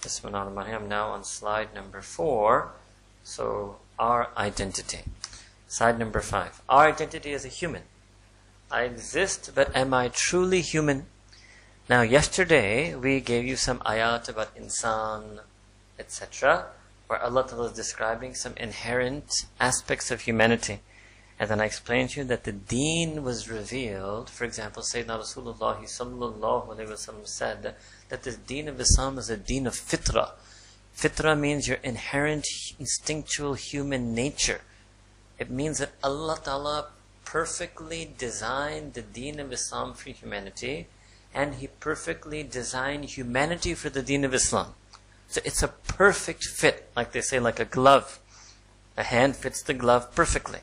Bismillahirrahmanirrahim. I'm now on slide number four. So, our identity. Slide number five. Our identity as a human. I exist, but am I truly human? Now, yesterday we gave you some ayat about insan, etc., where Allah is describing some inherent aspects of humanity. And then I explained to you that the deen was revealed. For example, Sayyidina Rasulullah sallallahu said that the deen of Islam is a deen of fitra. Fitra means your inherent instinctual human nature. It means that Allah Ta'ala perfectly designed the deen of Islam for humanity and He perfectly designed humanity for the deen of Islam. So it's a perfect fit, like they say, like a glove. A hand fits the glove perfectly.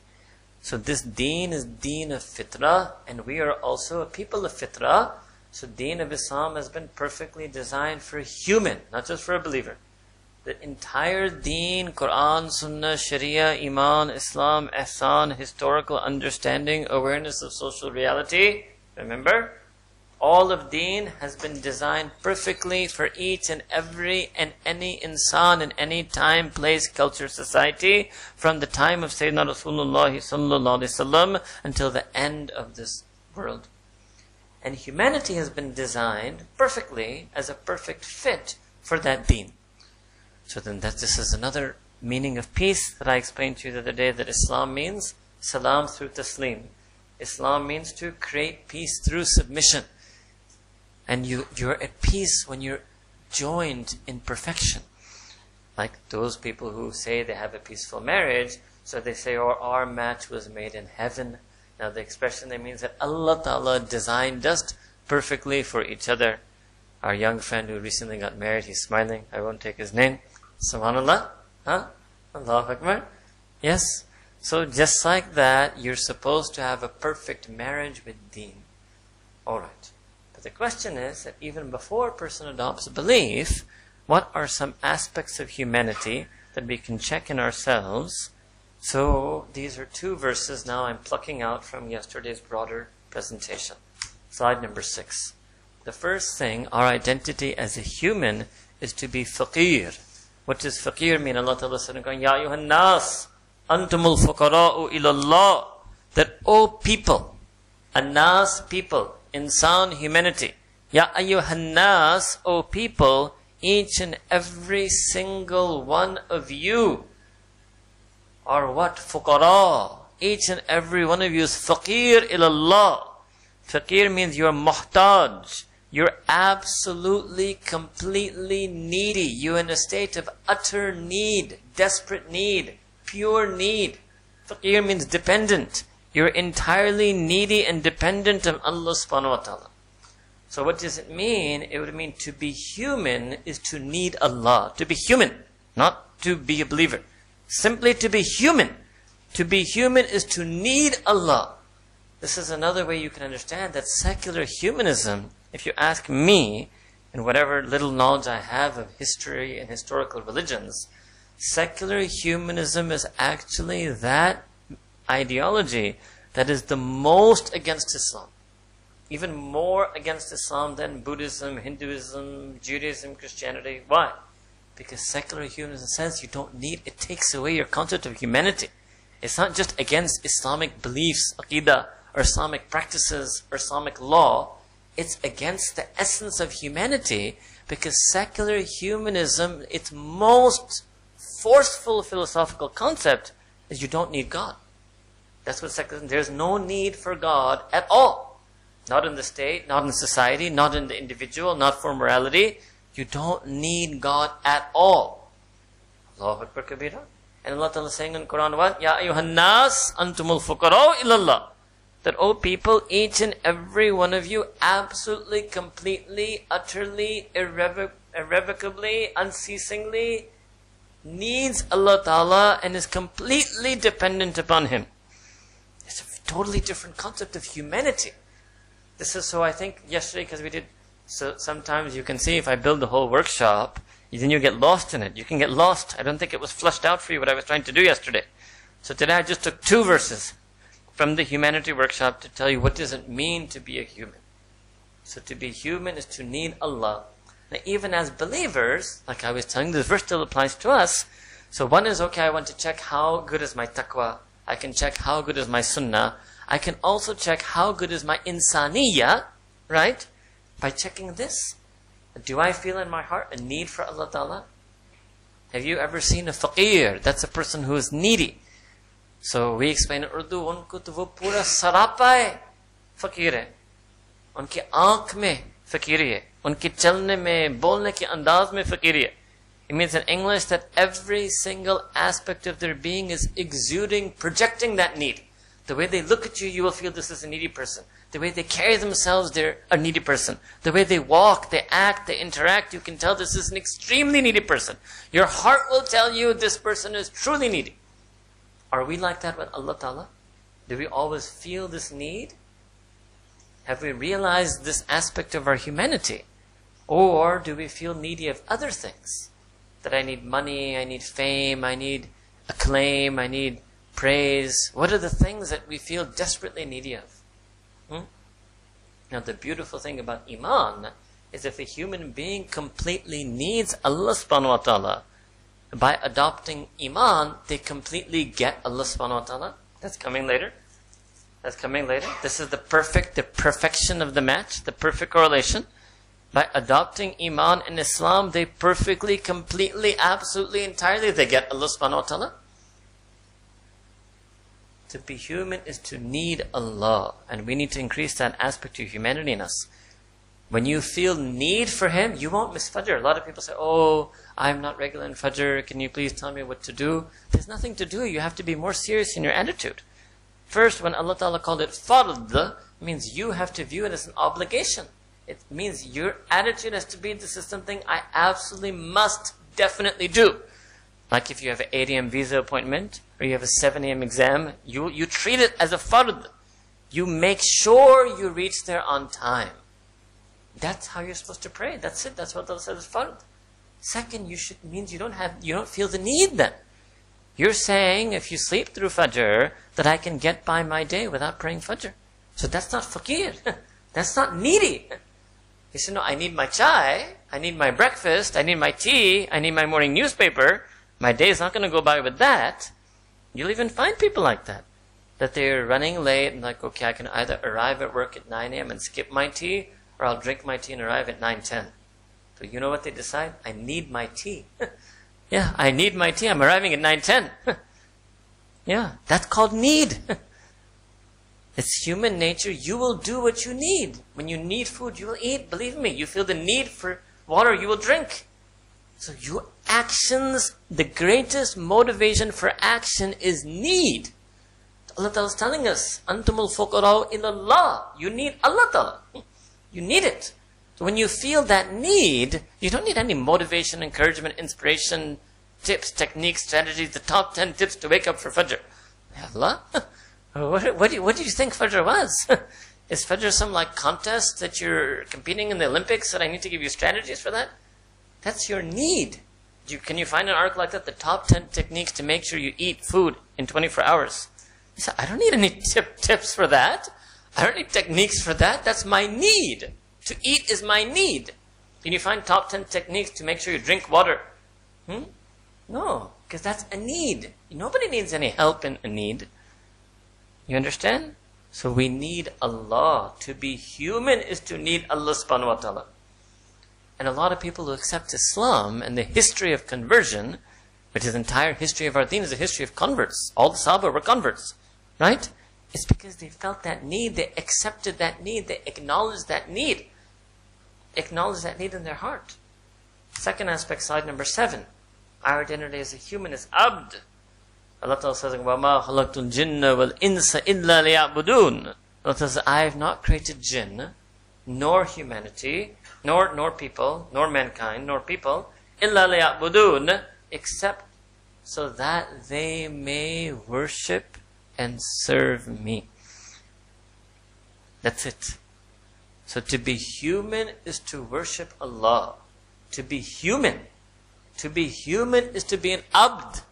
So this deen is deen of fitrah, and we are also a people of fitrah. So deen of Islam has been perfectly designed for a human, not just for a believer. The entire deen, Quran, Sunnah, Sharia, Iman, Islam, Ihsan, historical understanding, awareness of social reality, remember? All of deen has been designed perfectly for each and every and any insan in any time, place, culture, society from the time of Sayyidina Rasulullah until the end of this world. And humanity has been designed perfectly as a perfect fit for that deen. So then that this is another meaning of peace that I explained to you the other day that Islam means salam through taslim. Islam means to create peace through submission. And you, you're at peace when you're joined in perfection. Like those people who say they have a peaceful marriage, so they say, oh, our match was made in heaven. Now the expression that means that Allah Ta'ala designed us perfectly for each other. Our young friend who recently got married, he's smiling. I won't take his name. Subhanallah. Huh? Allahu Akbar. Yes. So just like that, you're supposed to have a perfect marriage with deen. Alright. The question is that even before a person adopts a belief, what are some aspects of humanity that we can check in ourselves? So these are two verses now I'm plucking out from yesterday's broader presentation. Slide number six. The first thing, our identity as a human, is to be faqir. What does faqir mean? Allah Ta'ala said, Ya ayuhan nas, antumul fuqara'u ilallah. That, O people, anas people, insan humanity. Ya ayyuhan nas, O people, each and every single one of you are what? Fuqara. Each and every one of you is faqir ilallah. Faqir means you're muhtaj. You're absolutely, completely needy. You're in a state of utter need, desperate need, pure need. Faqir means dependent. You're entirely needy and dependent on Allah subhanahu wa ta'ala. So what does it mean? It would mean to be human is to need Allah. To be human, not to be a believer. Simply to be human. To be human is to need Allah. This is another way you can understand that secular humanism, if you ask me, and whatever little knowledge I have of history and historical religions, secular humanism is actually that ideology that is the most against Islam. Even more against Islam than Buddhism, Hinduism, Judaism, Christianity. Why? Because secular humanism says you don't need, it takes away your concept of humanity. It's not just against Islamic beliefs, aqidah, or Islamic practices, or Islamic law. It's against the essence of humanity because secular humanism, its most forceful philosophical concept is you don't need God. That's what secularism, there's no need for God at all. Not in the state, not in society, not in the individual, not for morality. You don't need God at all. Allahu Akbar Kabira. And Allah Ta'ala saying in Quran what? Ya ayyuhan nas antumul fuqara illallah. That, oh people, each and every one of you absolutely, completely, utterly, irrevoc- irrevocably, unceasingly needs Allah Ta'ala and is completely dependent upon Him. Totally different concept of humanity. This is so I think yesterday because we did so sometimes you can see if I build the whole workshop, then you get lost in it. You can get lost. I don't think it was flushed out for you what I was trying to do yesterday. So today I just took two verses from the humanity workshop to tell you what does it mean to be a human. So to be human is to need Allah. That even as believers, like I was telling, this verse still applies to us. So one is, okay, I want to check how good is my taqwa. I can check how good is my sunnah. I can also check how good is my insaniya, right? By checking this. Do I feel in my heart a need for Allah Ta'ala? Have you ever seen a faqir? That's a person who is needy. So we explain in Urdu, unko to wo pura sarapa faqir hai. Unki aankh mein fakiri hai. Unki chalne mein, bolne ki andaaz mein fakiri hai. It means in English that every single aspect of their being is exuding, projecting that need. The way they look at you, you will feel this is a needy person. The way they carry themselves, they're a needy person. The way they walk, they act, they interact, you can tell this is an extremely needy person. Your heart will tell you this person is truly needy. Are we like that with Allah Ta'ala? Do we always feel this need? Have we realized this aspect of our humanity? Or do we feel needy of other things? That I need money, I need fame, I need acclaim, I need praise. What are the things that we feel desperately needy of? Hmm? Now, the beautiful thing about Iman is if a human being completely needs Allah subhanahu wa ta'ala, by adopting Iman, they completely get Allah subhanahu wa ta'ala. That's coming later. That's coming later. This is the perfect, the perfection of the match, the perfect correlation. By adopting Iman and Islam, they perfectly, completely, absolutely, entirely, they get Allah subhanahu wa ta'ala. To be human is to need Allah. And we need to increase that aspect of humanity in us. When you feel need for Him, you won't miss Fajr. A lot of people say, Oh, I'm not regular in Fajr. Can you please tell me what to do? There's nothing to do. You have to be more serious in your attitude. First, when Allah Ta'ala called it fard, means you have to view it as an obligation. It means your attitude has to be this is something I absolutely must definitely do. Like if you have an 8 a.m. visa appointment or you have a 7 a.m. exam, you, you treat it as a fard. You make sure you reach there on time. That's how you're supposed to pray. That's it. That's what Allah says is fard. Second, you should means you don't have you don't feel the need then. You're saying if you sleep through Fajr that I can get by my day without praying Fajr. So that's not fakir. that's not needy. He said, no, I need my chai, I need my breakfast, I need my tea, I need my morning newspaper. My day is not going to go by with that. You'll even find people like that. That they're running late and like, okay, I can either arrive at work at 9 a.m. and skip my tea, or I'll drink my tea and arrive at 9.10. So you know what they decide? I need my tea. yeah, I need my tea. I'm arriving at 9.10. yeah, that's called need. it's human nature. You will do what you need. When you need food, you will eat. Believe me, you feel the need for water, you will drink. So your actions, the greatest motivation for action is need. Allah Ta'ala is telling us, Antumul fuqara'u ilallah. You need Allah Ta'ala. You need it. So when you feel that need, you don't need any motivation, encouragement, inspiration, tips, techniques, strategies, the top 10 tips to wake up for Fajr. Allah? What, what, do you, what do you think Fajr was? Is Fajr some like contest that you're competing in the Olympics that I need to give you strategies for that? That's your need. You, can you find an article like that? The top 10 techniques to make sure you eat food in 24 hours. I don't need any tip, tips for that. I don't need techniques for that. That's my need. To eat is my need. Can you find top 10 techniques to make sure you drink water? Hmm? No, because that's a need. Nobody needs any help in a need. You understand? So we need Allah. To be human is to need Allah subhanahu wa ta'ala. And a lot of people who accept Islam and the history of conversion, which is the entire history of our deen, is a history of converts. All the Sahaba were converts. Right? It's because they felt that need, they accepted that need, they acknowledged that need. Acknowledged that need in their heart. Second aspect, slide number seven. Our identity as a human is abd. Allah Ta'ala says, وَمَا خَلَقْتُ الْجِنَّ وَالْإِنسَ إِلَّا لِيَعْبُدُونَ Allah says, I have not created jinn, nor humanity, nor nor people, nor mankind, nor people, إِلَّا لِيَعْبُدُونَ except so that they may worship and serve me. That's it. So to be human is to worship Allah. To be human. To be human is to be an abd.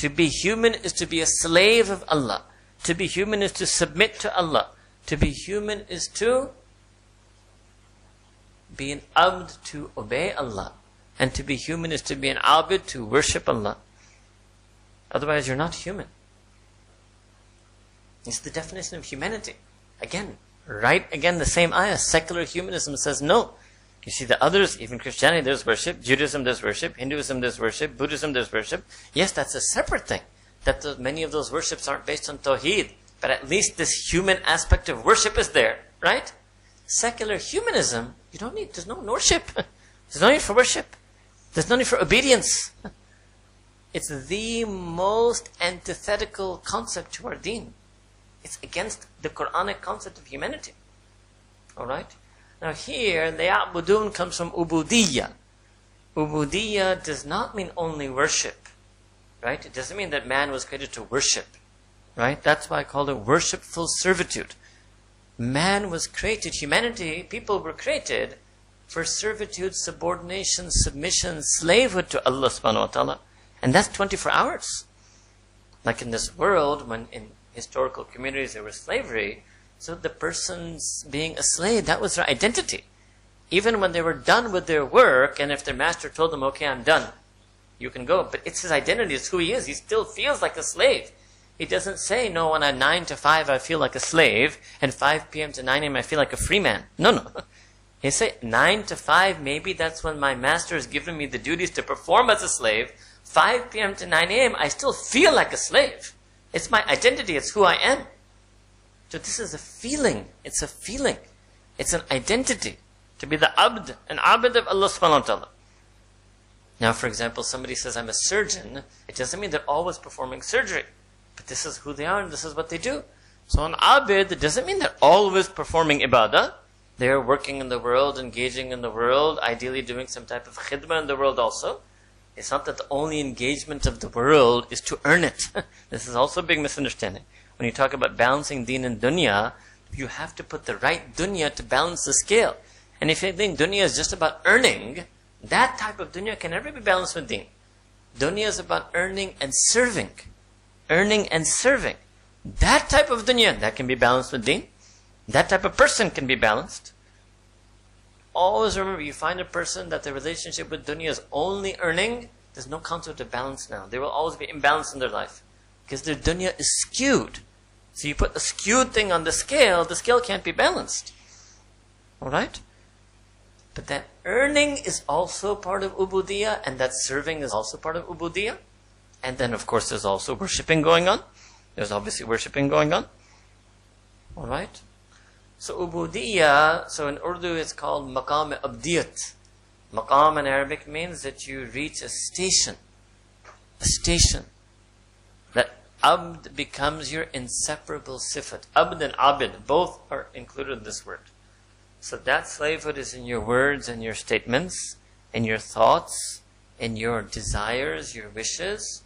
To be human is to be a slave of Allah. To be human is to submit to Allah. To be human is to be an abd to obey Allah. And to be human is to be an abd to worship Allah. Otherwise, you're not human. It's the definition of humanity. Again, right again, the same ayah. Secular humanism says no. You see, the others, even Christianity, there's worship. Judaism, there's worship. Hinduism, there's worship. Buddhism, there's worship. Yes, that's a separate thing. That the, many of those worships aren't based on Tawheed. But at least this human aspect of worship is there, right? Secular humanism, you don't need, there's no worship. There's no need for worship. There's no need for obedience. It's the most antithetical concept to our deen. It's against the Quranic concept of humanity. Alright? Now here, liya'budun comes from ubudiyya. Ubudiyya does not mean only worship. Right? It doesn't mean that man was created to worship. Right? That's why I call it worshipful servitude. Man was created, humanity, people were created for servitude, subordination, submission, slavehood to Allah subhanahu wa ta'ala. And that's 24 hours. Like in this world, when in historical communities there was slavery, so the person's being a slave, that was their identity. Even when they were done with their work, and if their master told them, okay, I'm done, you can go. But it's his identity, it's who he is. He still feels like a slave. He doesn't say, no, when I'm 9 to 5 I feel like a slave, and 5 p.m. to 9 a.m. I feel like a free man. No, no. He say 9 to 5, maybe that's when my master has given me the duties to perform as a slave. 5 p.m. to 9 a.m. I still feel like a slave. It's my identity, it's who I am. So this is a feeling. It's a feeling. It's an identity. To be the abd, an abd of Allah subhanahu wa ta'ala. Now, for example, somebody says, I'm a surgeon. It doesn't mean they're always performing surgery. But this is who they are and this is what they do. So an abid doesn't mean they're always performing ibadah. They're working in the world, engaging in the world, ideally doing some type of khidmah in the world also. It's not that the only engagement of the world is to earn it. this is also a big misunderstanding when you talk about balancing deen and dunya, you have to put the right dunya to balance the scale. And if you think dunya is just about earning, that type of dunya can never be balanced with deen. Dunya is about earning and serving. Earning and serving. That type of dunya, that can be balanced with deen. That type of person can be balanced. Always remember, you find a person that the relationship with dunya is only earning, there's no concept of balance now. They will always be imbalanced in their life. Because their dunya is skewed. So you put a skewed thing on the scale, the scale can't be balanced. Alright? But that earning is also part of ubudiyah, and that serving is also part of ubudiyah. And then, of course, there's also worshipping going on. There's obviously worshipping going on. Alright? So ubudiyah, so in Urdu it's called maqam abdiyat. Maqam in Arabic means that you reach a station. A station. Abd becomes your inseparable sifat. Abd and abid, both are included in this word. So that slavehood is in your words and your statements, in your thoughts, in your desires, your wishes,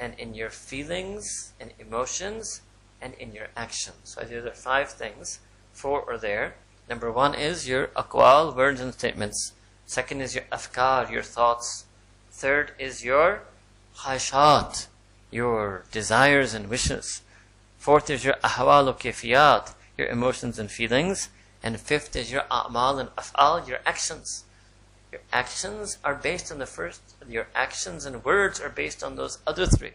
and in your feelings and emotions, and in your actions. So these are five things. Four are there. Number one is your aqwal, words and statements. Second is your afkar, your thoughts. Third is your khashat, your desires and wishes. Fourth is your ahwal kifiyat, your emotions and feelings. And fifth is your a'mal and af'al, your actions. Your actions are based on the first, your actions and words are based on those other three.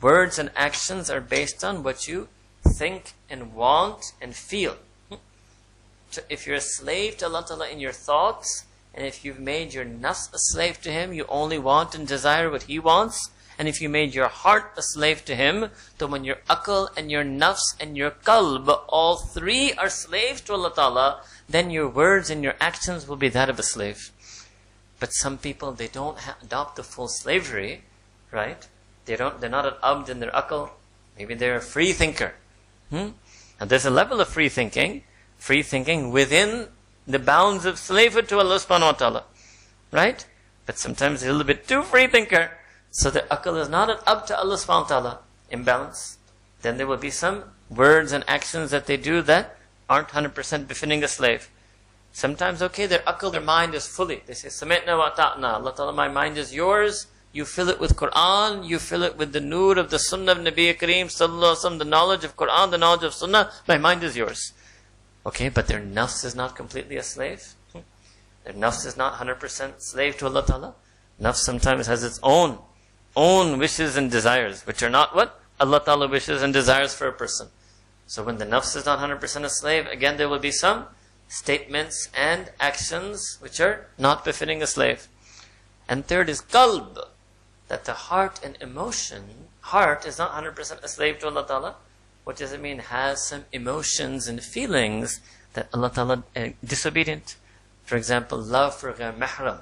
Words and actions are based on what you think and want and feel. So if you're a slave to Allah Ta'ala in your thoughts, and if you've made your nafs a slave to Him, you only want and desire what He wants, and if you made your heart a slave to him, then when your akal and your nafs and your qalb, all three are slaves to Allah Ta'ala, then your words and your actions will be that of a slave. But some people, they don't adopt the full slavery, right? They don't, they're not an abd in their akal. Maybe they're a free thinker. Hmm? And there's a level of free thinking, free thinking within the bounds of slavery to Allah subhanahu wa ta'ala. Right? But sometimes a little bit too free thinker. So the akal is not up to Allah subhanahu wa ta'ala, imbalance. Then there will be some words and actions that they do that aren't 100% befitting a slave. Sometimes, okay, their akal, their mind is fully. They say, Sami'na wa ata'na. Allah ta'ala, my mind is yours. You fill it with Quran, you fill it with the nur of the sunnah of Nabi Kareem, sallallahu the knowledge of Quran, the knowledge of sunnah. My mind is yours. Okay, but their nafs is not completely a slave. Hmm. Their nafs is not 100% slave to Allah Ta'ala. Nafs sometimes has its own, own wishes and desires, which are not what? Allah Ta'ala wishes and desires for a person. So when the nafs is not 100% a slave, again there will be some statements and actions which are not befitting a slave. And third is qalb, that the heart and emotion, heart is not 100% a slave to Allah Ta'ala. What does it mean? Has some emotions and feelings that Allah Ta'ala uh, disobedient. For example, love for ghair mahram,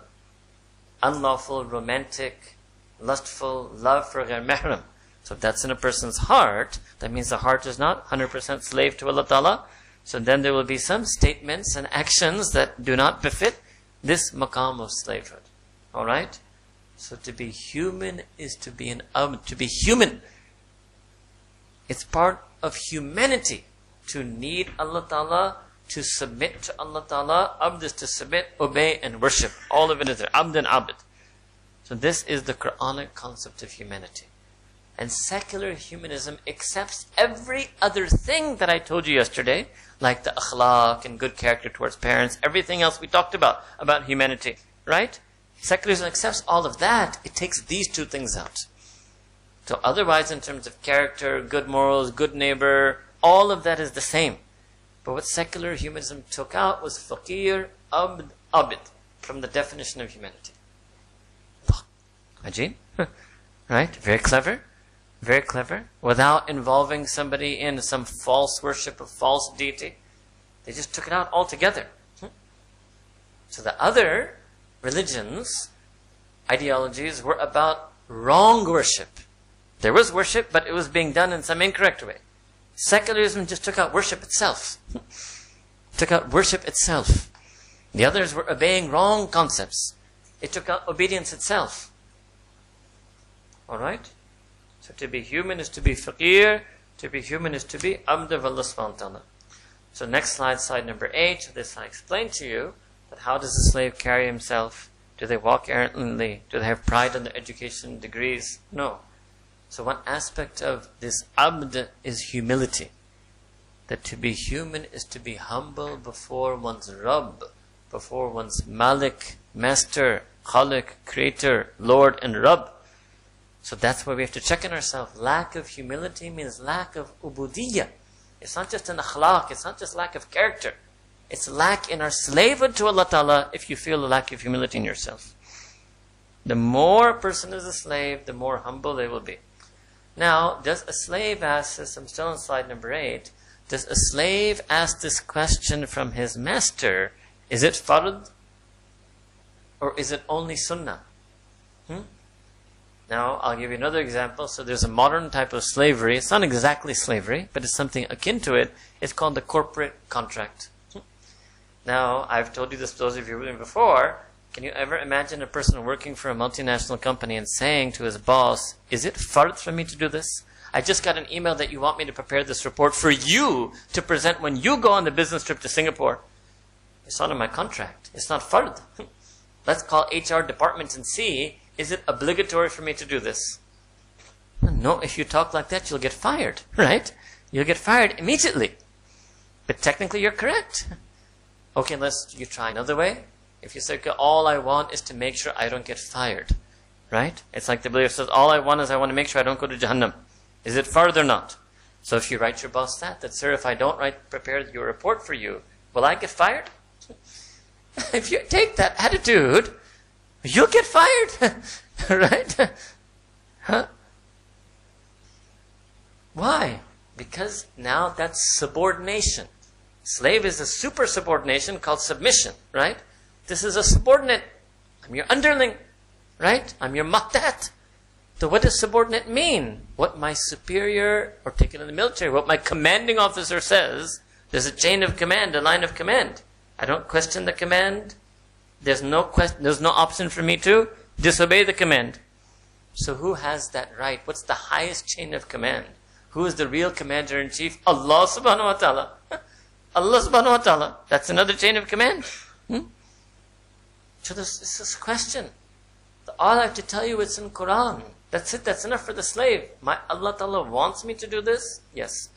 unlawful, romantic, lustful love for ghair mahram. So if that's in a person's heart, that means the heart is not 100% slave to Allah Ta'ala. So then there will be some statements and actions that do not befit this maqam of slavehood. Alright? So to be human is to be an um, to be human. It's part of humanity to need Allah Ta'ala, to submit to Allah Ta'ala. Abd is to submit, obey, and worship. All of it is there. Abd and abd. So this is the Quranic concept of humanity. And secular humanism accepts every other thing that I told you yesterday, like the akhlaq and good character towards parents, everything else we talked about, about humanity, right? Secularism accepts all of that. It takes these two things out. So otherwise, in terms of character, good morals, good neighbor, all of that is the same. But what secular humanism took out was fakir, abd, abid, from the definition of humanity. Ajin? right? Very clever. Very clever. Without involving somebody in some false worship of false deity. They just took it out altogether. Hmm? So the other religions, ideologies, were about wrong worship. There was worship, but it was being done in some incorrect way. Secularism just took out worship itself. took out worship itself. The others were obeying wrong concepts. It took out obedience itself. Alright? So to be human is to be faqir, to be human is to be abd of Allah subhanahu wa ta'ala. So next slide, slide number eight. This I explained to you that how does a slave carry himself? Do they walk errantly? Do they have pride in their education degrees? No. So one aspect of this abd is humility. That to be human is to be humble before one's Rabb, before one's Malik, Master, Khalik, Creator, Lord and Rabb. So that's why we have to check in ourselves. Lack of humility means lack of ubudiyah. It's not just an akhlaq, it's not just lack of character. It's lack in our slavehood to Allah Ta'ala if you feel a lack of humility in yourself. The more a person is a slave, the more humble they will be. Now, does a slave ask this? I'm still on slide number eight. Does a slave ask this question from his master? Is it fard? Or is it only sunnah? Hmm? Now, I'll give you another example. So there's a modern type of slavery. It's not exactly slavery, but it's something akin to it. It's called the corporate contract. Now, I've told you this, those of you who before. Can you ever imagine a person working for a multinational company and saying to his boss, is it fard for me to do this? I just got an email that you want me to prepare this report for you to present when you go on the business trip to Singapore. It's not in my contract. It's not fard. Let's call HR department and see is it obligatory for me to do this? No, if you talk like that, you'll get fired, right? You'll get fired immediately. But technically, you're correct. Okay, let's you try another way. If you say, okay, all I want is to make sure I don't get fired, right? It's like the believer says, all I want is I want to make sure I don't go to Jahannam. Is it fard or not? So if you write your boss that, that, sir, if I don't write, prepare your report for you, will I get fired? if you take that attitude, You'll get fired. right? huh? Why? Because now that's subordination. Slave is a super subordination called submission, right? This is a subordinate. I'm your underling, right? I'm your matat. So what does subordinate mean? What my superior, or taken in the military, what my commanding officer says, there's a chain of command, a line of command. I don't question the command. There's no question, there's no option for me to disobey the command. So who has that right? What's the highest chain of command? Who is the real commander in chief? Allah subhanahu wa ta'ala. Allah subhanahu wa ta'ala. That's another chain of command. Hmm? So this, this is a question. All I have to tell you is in Quran. That's it. That's enough for the slave. My Allah Ta'ala wants me to do this? Yes.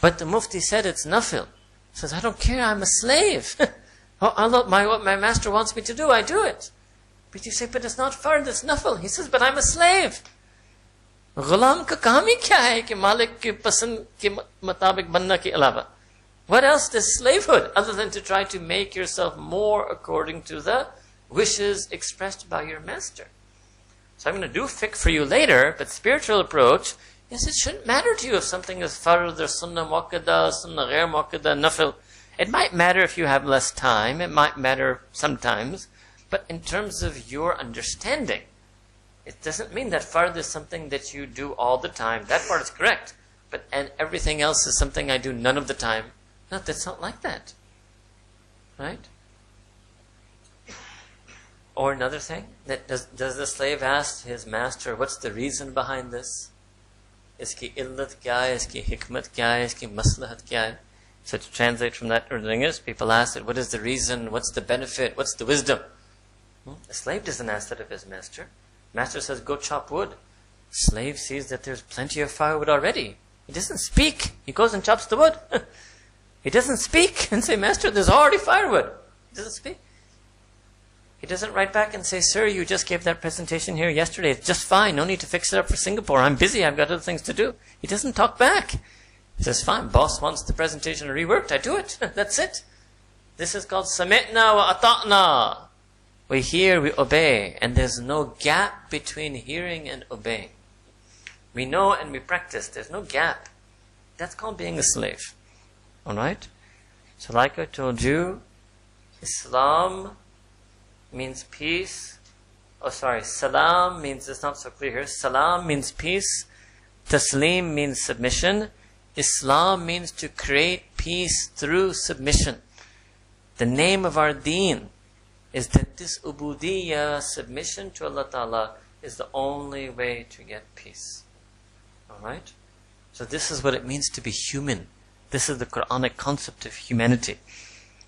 But the Mufti said it's nafil. Says, I don't care. I'm a slave. Oh, Allah, my, what my master wants me to do, I do it. But you say, but it's not far; it's nafil. He says, but I'm a slave. Ghulam का काम ही क्या है कि मालिक के पसंद के मुताबिक बनना के What else does slavehood other than to try to make yourself more according to the wishes expressed by your master? So I'm going to do fiqh for you later, but spiritual approach, yes, it shouldn't matter to you if something is farad or sunnah muakkadah, sunnah ghair muakkadah, nafil. It might matter if you have less time, it might matter sometimes, but in terms of your understanding, it doesn't mean that fard is something that you do all the time. That part is correct. But and everything else is something I do none of the time. No, that's not like that. Right? Or another thing, that does, does the slave ask his master, what's the reason behind this? Iski illat kya hai, iski hikmat kya hai, iski maslahat kya hai? So to translate from that or is, people ask it, what is the reason, what's the benefit, what's the wisdom? Hmm? The slave doesn't ask that of his master. Master says, go chop wood. Slave sees that there's plenty of firewood already. He doesn't speak. He goes and chops the wood. He doesn't speak and say, Master, there's already firewood. He doesn't speak. He doesn't write back and say, Sir, you just gave that presentation here yesterday. It's just fine. No need to fix it up for Singapore. I'm busy. I've got other things to do. He doesn't talk back. Says, Fine, boss wants the presentation reworked. I do it. That's it. This is called Sami'na wa Ata'na. We hear, we obey, and there's no gap between hearing and obeying. We know and we practice. There's no gap. That's called being a slave. Alright? So, like I told you, Islam means peace. Oh, sorry, salam means it's not so clear here. Salam means peace. Taslim means submission. Islam means to create peace through submission. The name of our deen is that this ubudiyya, submission to Allah Ta'ala, is the only way to get peace. Alright? So this is what it means to be human. This is the Quranic concept of humanity.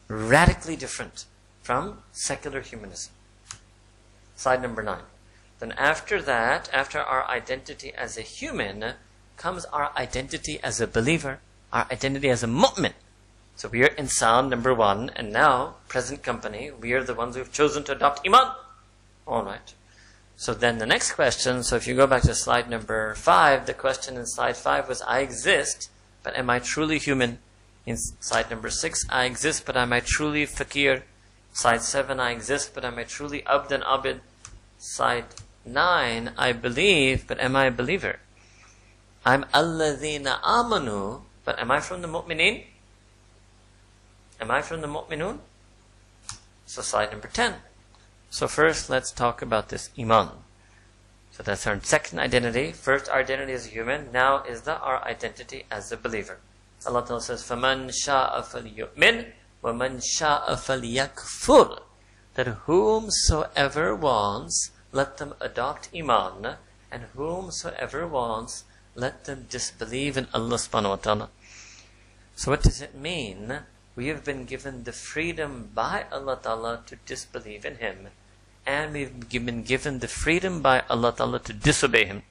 Radically different from secular humanism. Slide number nine. Then after that, after our identity as a human, comes our identity as a believer, our identity as a mu'min. So we are insan, number one, and now, present company, we are the ones who have chosen to adopt iman. Alright. So then the next question, so if you go back to slide number five, the question in slide five was, I exist, but am I truly human? In slide number six, I exist, but am I truly fakir? Slide seven, I exist, but am I truly abd and abid? Slide nine, I believe, but am I a believer? I'm alladhina amanu, but am I from the mu'mineen? Am I from the mu'minun? So slide number 10. So first, let's talk about this iman. So that's our second identity. First, our identity as a human. Now is the our identity as a believer. Allah Ta'ala says, فَمَنْ شَاءَ فَلْيُؤْمِنْ وَمَنْ شَاءَ فَلْيَكْفُرْ That whomsoever wants, let them adopt Iman, and whomsoever wants, let them disbelieve in Allah subhanahu wa ta'ala. So what does it mean? We have been given the freedom by Allah Ta'ala to disbelieve in Him and we've been given the freedom by Allah Ta'ala to disobey Him.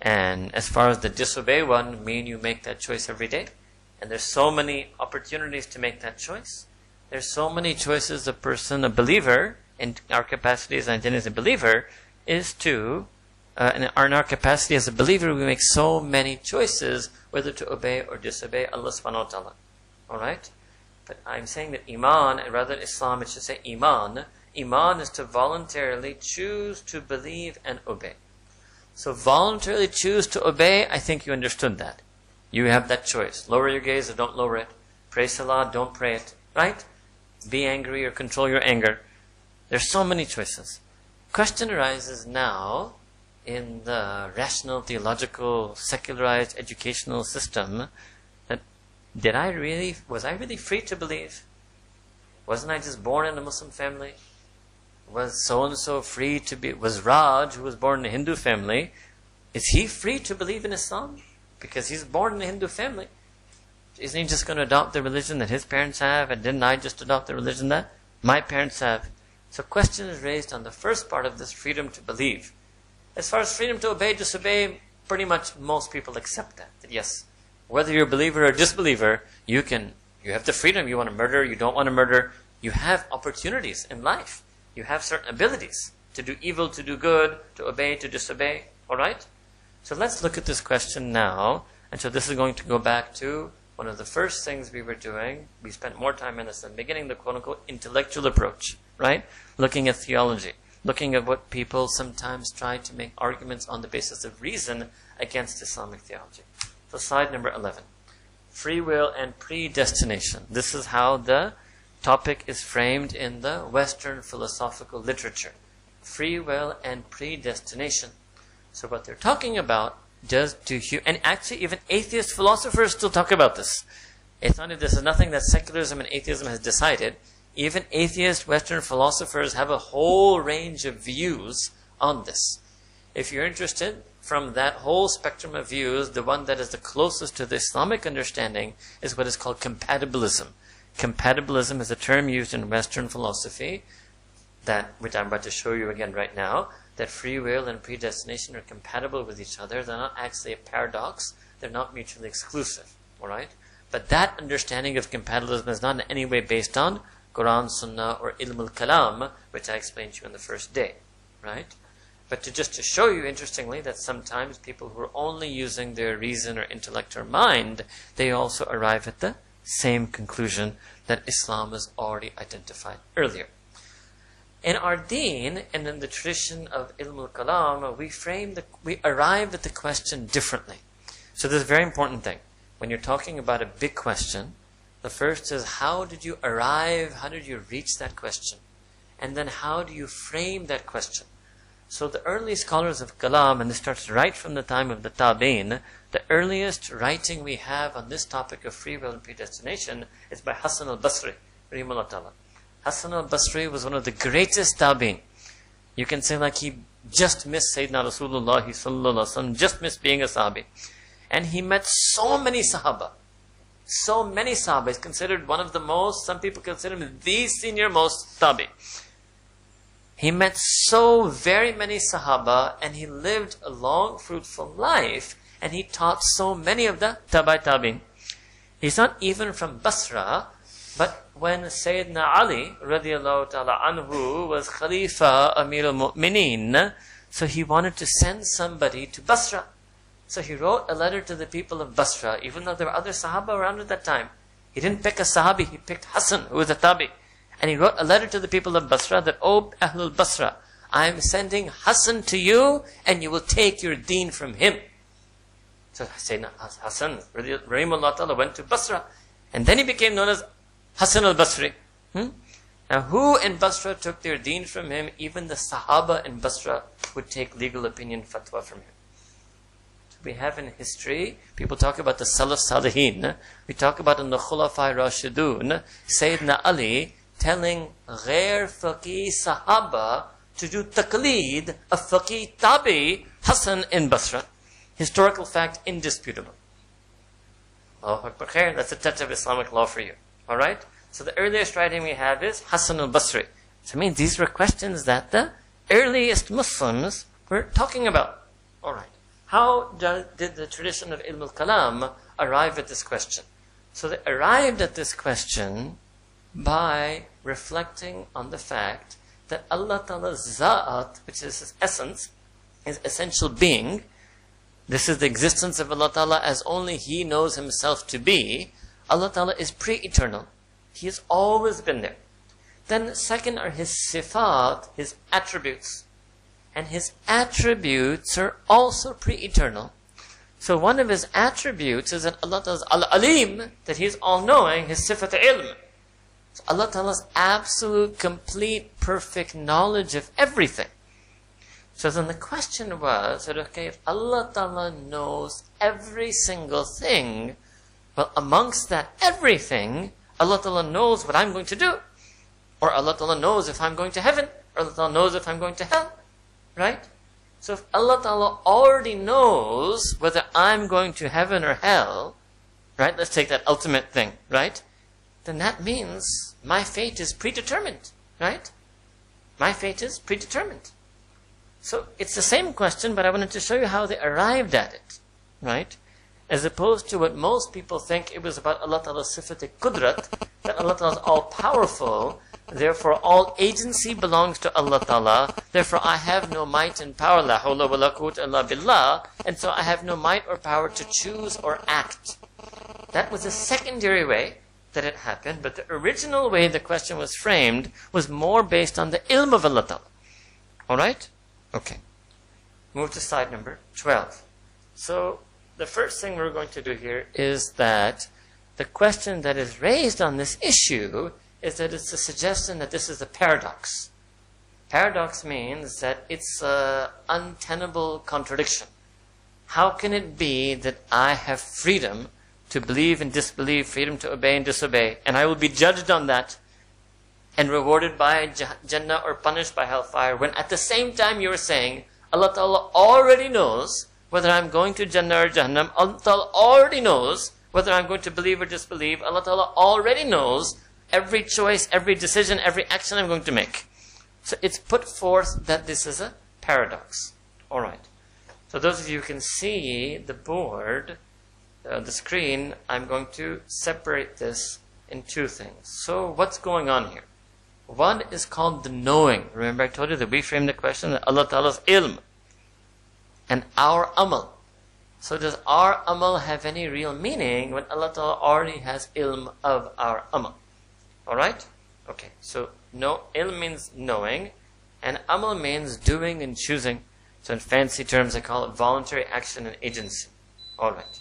And as far as the disobey one, me and you make that choice every day. And there's so many opportunities to make that choice. There's so many choices a person, a believer, in our capacity as identity as a believer, is to, uh, in, our, in our capacity as a believer, we make so many choices whether to obey or disobey Allah subhanahu wa ta'ala. Alright? But I'm saying that Iman, and rather than Islam, it should say Iman, Iman is to voluntarily choose to believe and obey. So voluntarily choose to obey, I think you understood that. You have that choice. Lower your gaze or don't lower it. Pray salah, don't pray it. Right? Be angry or control your anger. There's so many choices. Question arises now in the rational, theological, secularized educational system that did I really, was I really free to believe? Wasn't I just born in a Muslim family? was so and so free to be, was Raj, who was born in a Hindu family, is he free to believe in Islam? Because he's born in a Hindu family. Isn't he just going to adopt the religion that his parents have? And didn't I just adopt the religion that my parents have? So question is raised on the first part of this freedom to believe. As far as freedom to obey, disobey, pretty much most people accept that. That yes, whether you're a believer or disbeliever, you can, you have the freedom. You want to murder, you don't want to murder, You have opportunities in life. You have certain abilities to do evil, to do good, to obey, to disobey. Alright? So let's look at this question now. And so this is going to go back to one of the first things we were doing. We spent more time in this than beginning, the quote unquote intellectual approach, right? Looking at theology, looking at what people sometimes try to make arguments on the basis of reason against Islamic theology. So slide number 11. Free will and predestination. This is how the topic is framed in the Western philosophical literature. Free will and predestination. So what they're talking about does do and actually even atheist philosophers still talk about this. It's not this is nothing that secularism and atheism has decided. Even atheist Western philosophers have a whole range of views on this. If you're interested, from that whole spectrum of views, the one that is the closest to the Islamic understanding is what is called compatibilism. Compatibilism is a term used in Western philosophy that, which I'm about to show you again right now, that free will and predestination are compatible with each other. They're not actually a paradox. They're not mutually exclusive. All right? But that understanding of compatibilism is not in any way based on Quran, Sunnah, or Ilm al-Kalam, which I explained to you in the first day. Right? But to just to show you, interestingly, that sometimes people who are only using their reason or intellect or mind, they also arrive at the same conclusion that Islam has already identified earlier. In our deen and in the tradition of Ilm al-Kalam, we frame the, we arrive at the question differently. So this is a very important thing. When you're talking about a big question, the first is how did you arrive, how did you reach that question? And then how do you frame that question? So the early scholars of Kalam, and this starts right from the time of the Tabi'in, the earliest writing we have on this topic of free will and predestination is by Hassan al-Basri, rahimahullah ta'ala. Hassan al-Basri was one of the greatest tabi'in. You can say like he just missed Sayyidina Rasulullah sallallahu just missed being a sahabi. And he met so many sahaba. So many sahaba. He's considered one of the most, some people consider him the senior most tabi. He met so very many sahaba and he lived a long, fruitful life and he taught so many of the tabi tabi. He's not even from Basra, but when Sayyidina Ali radiallahu ta'ala anhu was Khalifa Amir al-Mu'mineen, so he wanted to send somebody to Basra. So he wrote a letter to the people of Basra, even though there were other Sahaba around at that time. He didn't pick a Sahabi, he picked Hassan, who was a Tabi. And he wrote a letter to the people of Basra that, O Ahlul Basra, I am sending Hassan to you, and you will take your deen from him. So Sayyidina Hassan, Rahimullah Ta'ala, went to Basra. And then he became known as Hassan al-Basri. Hmm? Now, who in Basra took their deen from him? Even the Sahaba in Basra would take legal opinion fatwa from him. We have in history, people talk about the Salaf Salihin. We talk about in the Khulafai Rashidun, Sayyidina Ali telling ghair faqih Sahaba to do taqleed of faqih Tabi Hassan in Basra. Historical fact indisputable. That's a touch of Islamic law for you. Alright? So the earliest writing we have is Hassan al-Basri. So I mean, these were questions that the earliest Muslims were talking about. Alright. How did the tradition of Ilm al-Kalam arrive at this question? So they arrived at this question by reflecting on the fact that Allah Ta'ala's Za'at, which is His essence, His essential being, this is the existence of Allah Ta'ala as only He knows Himself to be, Allah Ta'ala is pre-eternal. He has always been there. Then second are His sifat, His attributes. And His attributes are also pre-eternal. So one of His attributes is that Allah Ta'ala is Al-Alim, that He is all-knowing, His sifat ilm. So Allah Ta'ala's absolute, complete, perfect knowledge of everything. So then the question was, okay, if Allah Ta'ala knows every single thing, well, amongst that everything, Allah Ta'ala knows what I'm going to do. Or Allah Ta'ala knows if I'm going to heaven. Or Allah Ta'ala knows if I'm going to hell. Right? So if Allah Ta'ala already knows whether I'm going to heaven or hell, right? Let's take that ultimate thing, right? Then that means my fate is predetermined, right? My fate is predetermined. So it's the same question, but I wanted to show you how they arrived at it, right? as opposed to what most people think it was about Allah Ta'ala's sifat kudrat, that Allah Ta'ala is all powerful. Therefore, all agency belongs to Allah Ta'ala. Therefore, I have no might and power. La hawla wa la illa billah. And so I have no might or power to choose or act. That was a secondary way that it happened, but the original way the question was framed was more based on the ilm of Allah Ta'ala. Alright? Okay. Move to slide number 12. So, the first thing we're going to do here is that the question that is raised on this issue is that it's a suggestion that this is a paradox. Paradox means that it's an untenable contradiction. How can it be that I have freedom to believe and disbelieve, freedom to obey and disobey, and I will be judged on that and rewarded by Jannah or punished by hellfire, when at the same time you're saying, Allah Ta'ala already knows whether I'm going to Jannah or Jahannam, Allah Ta'ala already knows whether I'm going to believe or disbelieve, Allah Ta'ala already knows every choice, every decision, every action I'm going to make. So it's put forth that this is a paradox. Alright. So those of you who can see the board, uh, the screen, I'm going to separate this in two things. So what's going on here? One is called the knowing. Remember I told you that we framed the question that Allah Ta'ala's ilm and our amal. So does our amal have any real meaning when Allah Ta'ala already has ilm of our amal? Alright? Okay, so no il means knowing, and amal means doing and choosing. So in fancy terms I call it voluntary action and agency. Alright.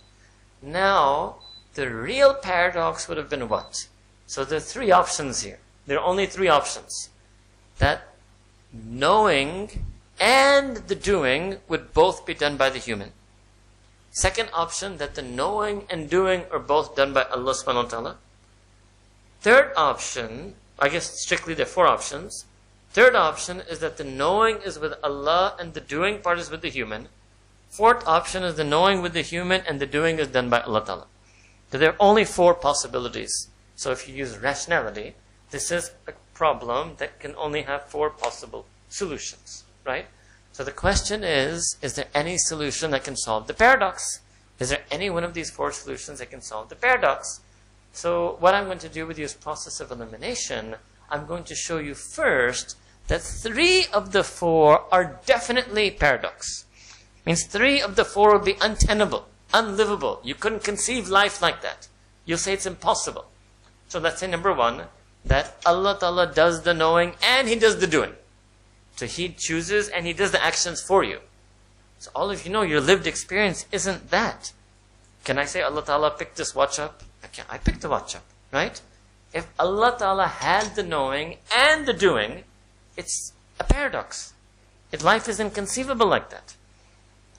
Now, the real paradox would have been what? So there are three options here. There are only three options. That knowing and the doing would both be done by the human. Second option, that the knowing and doing are both done by Allah subhanahu wa ta'ala. Third option, I guess strictly there are four options. Third option is that the knowing is with Allah and the doing part is with the human. Fourth option is the knowing with the human and the doing is done by Allah Ta'ala. So there are only four possibilities. So if you use rationality, this is a problem that can only have four possible solutions right? So the question is, is there any solution that can solve the paradox? Is there any one of these four solutions that can solve the paradox? So what I'm going to do with you is process of elimination. I'm going to show you first that three of the four are definitely paradox. Means three of the four will be untenable, unlivable. You couldn't conceive life like that. You'll say it's impossible. So let's say number one, that Allah Ta'ala does the knowing and He does the doing. So he chooses and he does the actions for you. So all of you know your lived experience isn't that. Can I say Allah Ta'ala picked this watch up? I picked the watch up, right? If Allah Ta'ala had the knowing and the doing, it's a paradox. If life is inconceivable like that.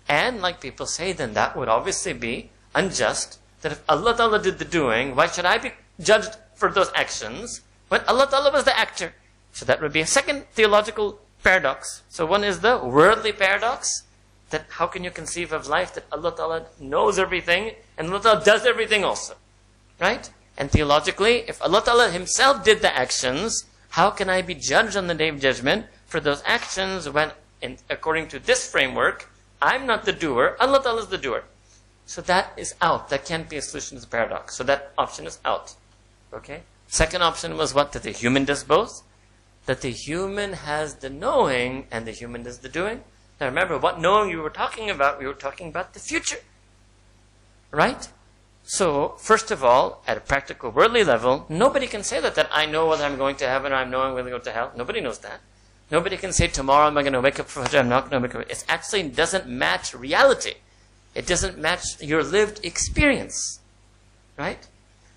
And like people say, then that would obviously be unjust. That if Allah Ta'ala did the doing, why should I be judged for those actions when Allah Ta'ala was the actor? So that would be a second theological paradox. So one is the worldly paradox, that how can you conceive of life that Allah Ta'ala knows everything and Allah Ta'ala does everything also. Right? And theologically, if Allah Ta'ala Himself did the actions, how can I be judged on the day of judgment for those actions when, in, according to this framework, I'm not the doer, Allah Ta'ala is the doer. So that is out. That can't be a solution to the paradox. So that option is out. Okay? Second option was what? That the human does both? that the human has the knowing and the human does the doing. Now remember, what knowing you were talking about, we were talking about the future. Right? So, first of all, at a practical worldly level, nobody can say that, that I know whether I'm going to heaven or I'm knowing I'm going to hell. Nobody knows that. Nobody can say tomorrow am I going to wake up for Fajr, I'm not going to wake up. It actually doesn't match reality. It doesn't match your lived experience. Right?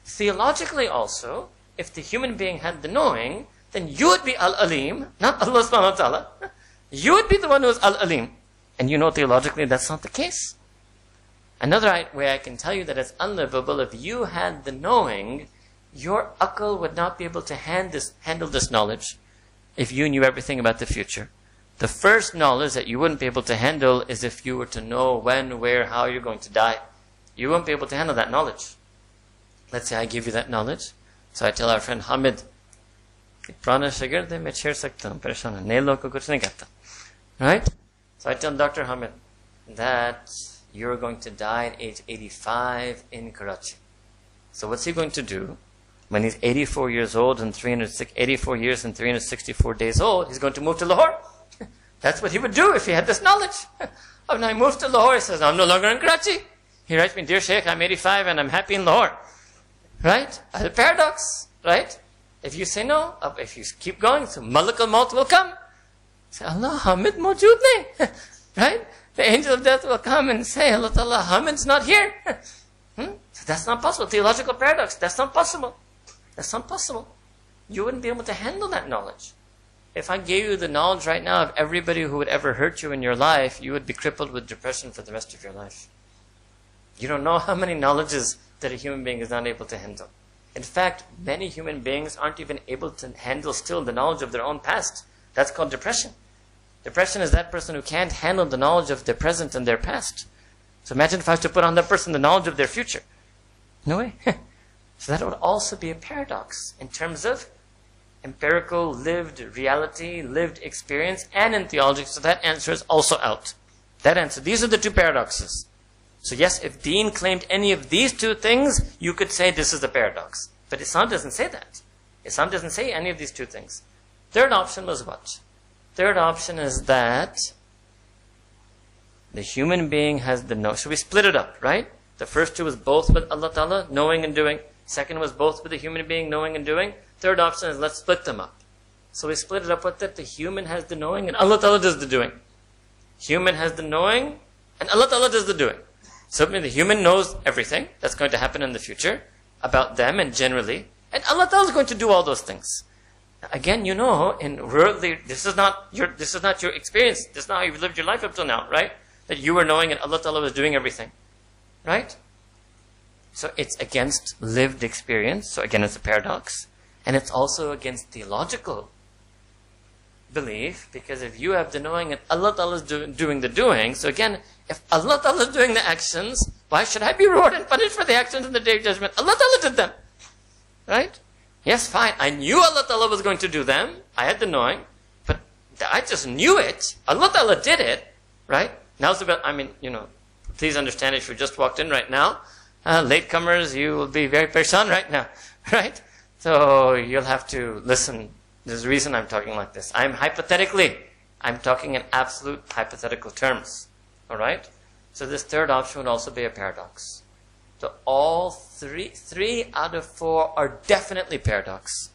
Theologically also, if the human being had the knowing, then you would be Al-Alim, not Allah subhanahu wa ta'ala. You would be the one who is Al-Alim. And you know theologically that's not the case. Another way I can tell you that it's unlivable, if you had the knowing, your akal would not be able to hand this, handle this knowledge if you knew everything about the future. The first knowledge that you wouldn't be able to handle is if you were to know when, where, how you're going to die. You won't be able to handle that knowledge. Let's say I give you that knowledge. So I tell our friend Hamid, पुराना शागिर्द है मैं छेड़ सकता हूँ परेशान है नए लोग को कुछ नहीं कहता right so I tell Dr. Hamid that you're going to die at age 85 in Karachi so what's he going to do when he's 84 years old and 384 years and 364 days old, he's going to move to Lahore. That's what he would do if he had this knowledge. Oh, now he moves to Lahore. He says, I'm no longer in Karachi. He writes me, Dear Sheikh, I'm 85 and I'm happy in Lahore. Right? A paradox. Right? If you say no, uh, if you keep going, so Malak al-Maut will come. Say, Allah, Hamid nahi. Right? The angel of death will come and say, Allah Ta'ala, Hamid's not here. hmm? that's not possible. Theological paradox. That's not possible. That's not possible. You wouldn't be able to handle that knowledge. If I gave you the knowledge right now of everybody who would ever hurt you in your life, you would be crippled with depression for the rest of your life. You don't know how many knowledges that a human being is not able to handle. In fact, many human beings aren't even able to handle still the knowledge of their own past. That's called depression. Depression is that person who can't handle the knowledge of their present and their past. So imagine if I was to put on that person the knowledge of their future. No way. so that would also be a paradox in terms of empirical, lived reality, lived experience, and in theology. So that answer is also out. That answer. These are the two paradoxes. So yes, if Deen claimed any of these two things, you could say this is a paradox. But Islam doesn't say that. Islam doesn't say any of these two things. Third option was what? Third option is that the human being has the know. So we split it up, right? The first two was both with Allah Ta'ala, knowing and doing. Second was both with the human being, knowing and doing. Third option is let's split them up. So we split it up with that the human has the knowing and Allah Ta'ala does the doing. Human has the knowing and Allah Ta'ala does the doing. So the human knows everything that's going to happen in the future about them and generally. And Allah Ta'ala is going to do all those things. Again, you know, in worldly, this is not your, this is not your experience. This is not how you've lived your life up till now, right? That you were knowing and Allah Ta'ala was doing everything. Right? So it's against lived experience. So again, it's a paradox. And it's also against theological belief, because if you have the knowing and Allah Ta'ala is do, doing the doing, so again, if Allah Ta'ala is doing the actions, why should I be rewarded and punished for the actions in the day of judgment? Allah Ta'ala did them. Right? Yes, fine. I knew Allah Ta'ala was going to do them. I had the knowing. But I just knew it. Allah Ta'ala did it. Right? About, I mean, you know, please understand if you just walked in right now, uh, latecomers, you will be very person right now. Right? So you'll have to listen. There's a reason I'm talking like this. I'm hypothetically, I'm talking in absolute hypothetical terms. Alright? So this third option would also be a paradox. So all three, three out of four are definitely paradox.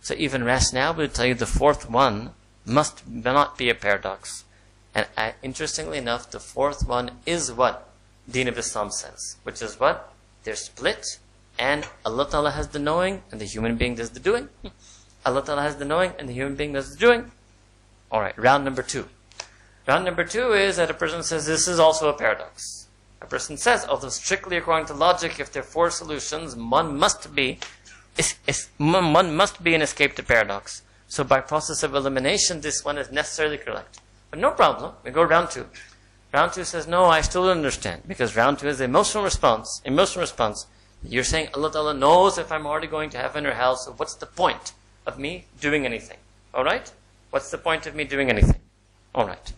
So even rationale would tell you the fourth one must not be a paradox. And uh, interestingly enough, the fourth one is what Deen of Islam says, which is what? They're split, and Allah Ta'ala has the knowing, and the human being does the doing. Allah Ta'ala has the knowing, and the human being does the doing. Alright, round number two. Round number two is that a person says this is also a paradox. A person says, although strictly according to logic, if there are four solutions, one must be, is, is, one must be an escape to paradox. So by process of elimination, this one is necessarily correct. But no problem. We go round two. Round two says, no, I still don't understand. Because round two is emotional response. Emotional response. You're saying Allah Ta'ala knows if I'm already going to heaven or hell, so what's the point of me doing anything? Alright? What's the point of me doing anything? Alright.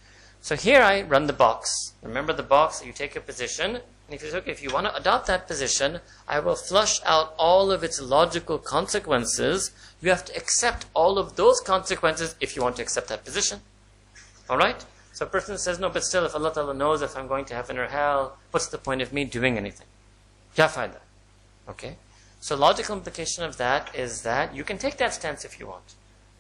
So here I run the box. Remember the box, you take a position, and if you, okay, if you want to adopt that position, I will flush out all of its logical consequences. You have to accept all of those consequences if you want to accept that position. Alright? So a person says, no, but still, if Allah Ta'ala knows if I'm going to heaven or hell, what's the point of me doing anything? Ya. Okay? So logical implication of that is that you can take that stance if you want.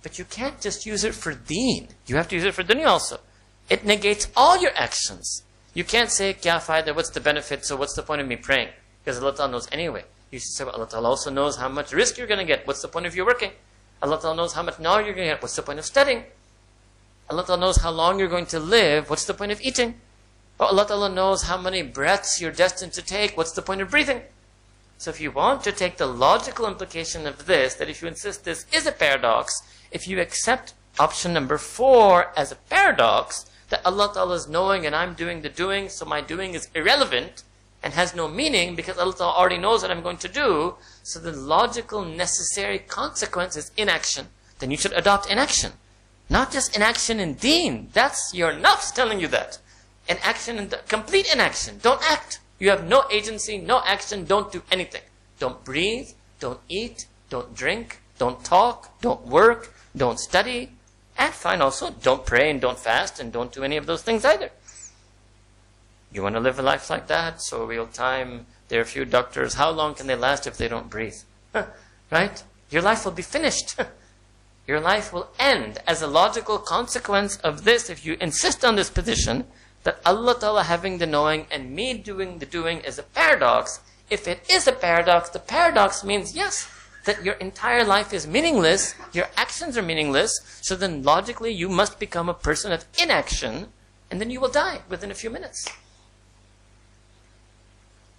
But you can't just use it for deen. You have to use it for dunya also. It negates all your actions. You can't say, kya fayda, what's the benefit, so what's the point of me praying? Because Allah Ta'ala knows anyway. You should say, well, Allah Ta'ala also knows how much rizq you're going to get. What's the point of you working? Allah Ta'ala knows how much knowledge you're going to get. What's the point of studying? Allah Ta'ala knows how long you're going to live. What's the point of eating? Allah Ta'ala knows how many breaths you're destined to take. What's the point of breathing? So if you want to take the logical implication of this, that if you insist this is a paradox, if you accept option number four as a paradox, that Allah Ta'ala is knowing and I'm doing the doing, so my doing is irrelevant and has no meaning because Allah Ta'ala already knows what I'm going to do, so the logical necessary consequence is inaction. Then you should adopt inaction. Not just inaction in deen. That's your nafs telling you that. Inaction in the, complete inaction. Don't act. You have no agency, no action, don't do anything. Don't breathe, don't eat, don't drink, don't talk, don't work, don't study, and fine also, don't pray and don't fast and don't do any of those things either. You want to live a life like that? So real time, there are few doctors. How long can they last if they don't breathe? right? Your life will be finished. Your life will end as a logical consequence of this if you insist on this position that Allah Ta'ala having the knowing and me doing the doing is a paradox. If it is a paradox, the paradox means yes, that your entire life is meaningless, your actions are meaningless, so then logically you must become a person of inaction, and then you will die within a few minutes.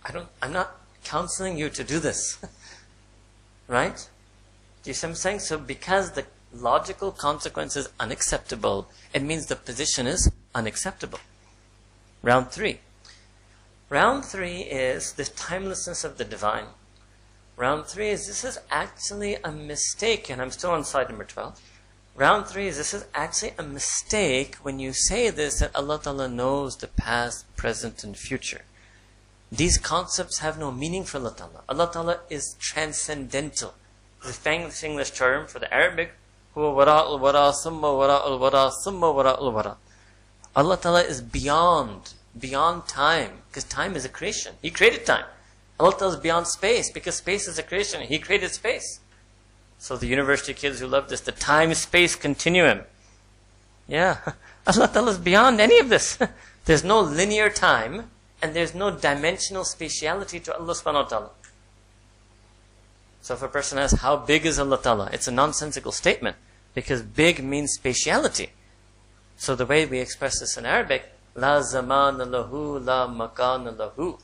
I don't, I'm not counseling you to do this. right? Do you see what I'm saying? So because the logical consequence is unacceptable, it means the position is unacceptable. Round three. Round three is the timelessness of the divine. Round three is this is actually a mistake, and I'm still on slide number 12. Round three is this is actually a mistake when you say this that Allah Ta'ala knows the past, present, and future. These concepts have no meaning for Allah Ta'ala. Allah Ta'ala is transcendental. The famous English term for the Arabic, huwa wara, summa wara, summa wara. Allah Ta'ala is beyond, beyond time, because time is a creation. He created time. Is beyond space, because space is a creation. He created space. So the university kids who love this, the time-space continuum. Yeah, Allah Ta'ala is beyond any of this. There's no linear time, and there's no dimensional spatiality to Allah subhanahu wa ta'ala. So if a person asks, how big is Allah Ta'ala? It's a nonsensical statement, because big means spatiality. So the way we express this in Arabic, La zaman lahu, la makan lahu.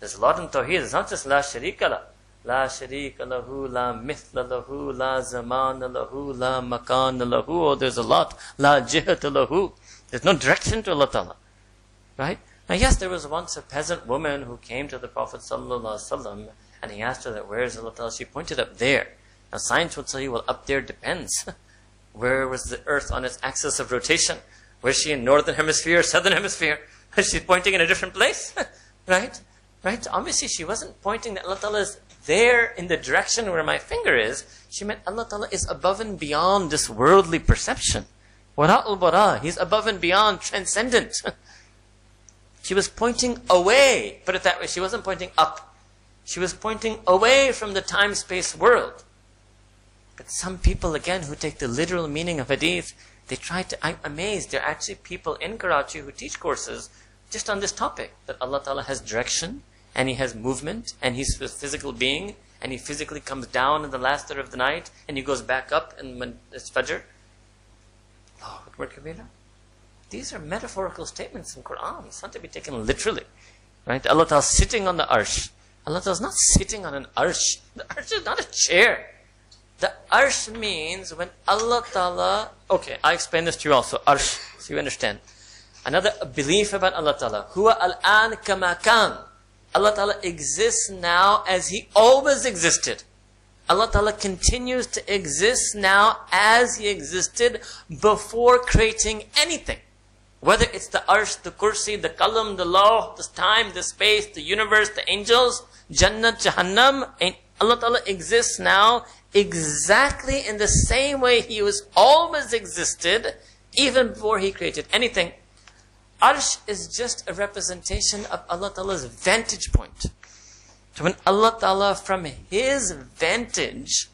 There's a lot in Tawheed. It's not just La sharika la. La sharika lahu, la mithla lahu, la zaman lahu, la makan lahu. Oh, there's a lot. La jihat lahu. There's no direction to Allah Ta'ala. Right? Now yes, there was once a peasant woman who came to the Prophet Sallallahu and he asked her that where is Allah Ta'ala? She pointed up there. Now science would tell you, well up there depends. Where was the earth on its axis of rotation? Was she in northern hemisphere, southern hemisphere? She's pointing in a different place, right? Right? Obviously, she wasn't pointing that Allah Ta'ala is there in the direction where my finger is. She meant Allah Ta'ala is above and beyond this worldly perception. Wara'ul bara. He's above and beyond, transcendent. she was pointing away. Put it that way. She wasn't pointing up. She was pointing away from the time-space world. But some people, again, who take the literal meaning of hadith, they try to, I'm amazed, there are actually people in Karachi who teach courses just on this topic, that Allah Ta'ala has direction, and He has movement, and He's a physical being, and He physically comes down in the last third of the night, and He goes back up and when it's Fajr. Oh, These are metaphorical statements in Quran. It's not to be taken literally. Right? Allah Ta'ala sitting on the arsh. Allah Ta'ala is not sitting on an arsh. The arsh is not a chair. The arsh means when Allah Ta'ala, okay, I explain this to you also, arsh, so you understand. Another belief about Allah Ta'ala, huwa al-an kamakan. Allah Ta'ala exists now as He always existed. Allah Ta'ala continues to exist now as He existed before creating anything. Whether it's the arsh, the kursi, the kalam, the lawh, the time, the space, the universe, the angels, Jannah, Jahannam, Allah Ta'ala exists now exactly in the same way He was always existed, even before He created anything. Arsh is just a representation of Allah Ta'ala's vantage point. So when Allah Ta'ala from His vantage,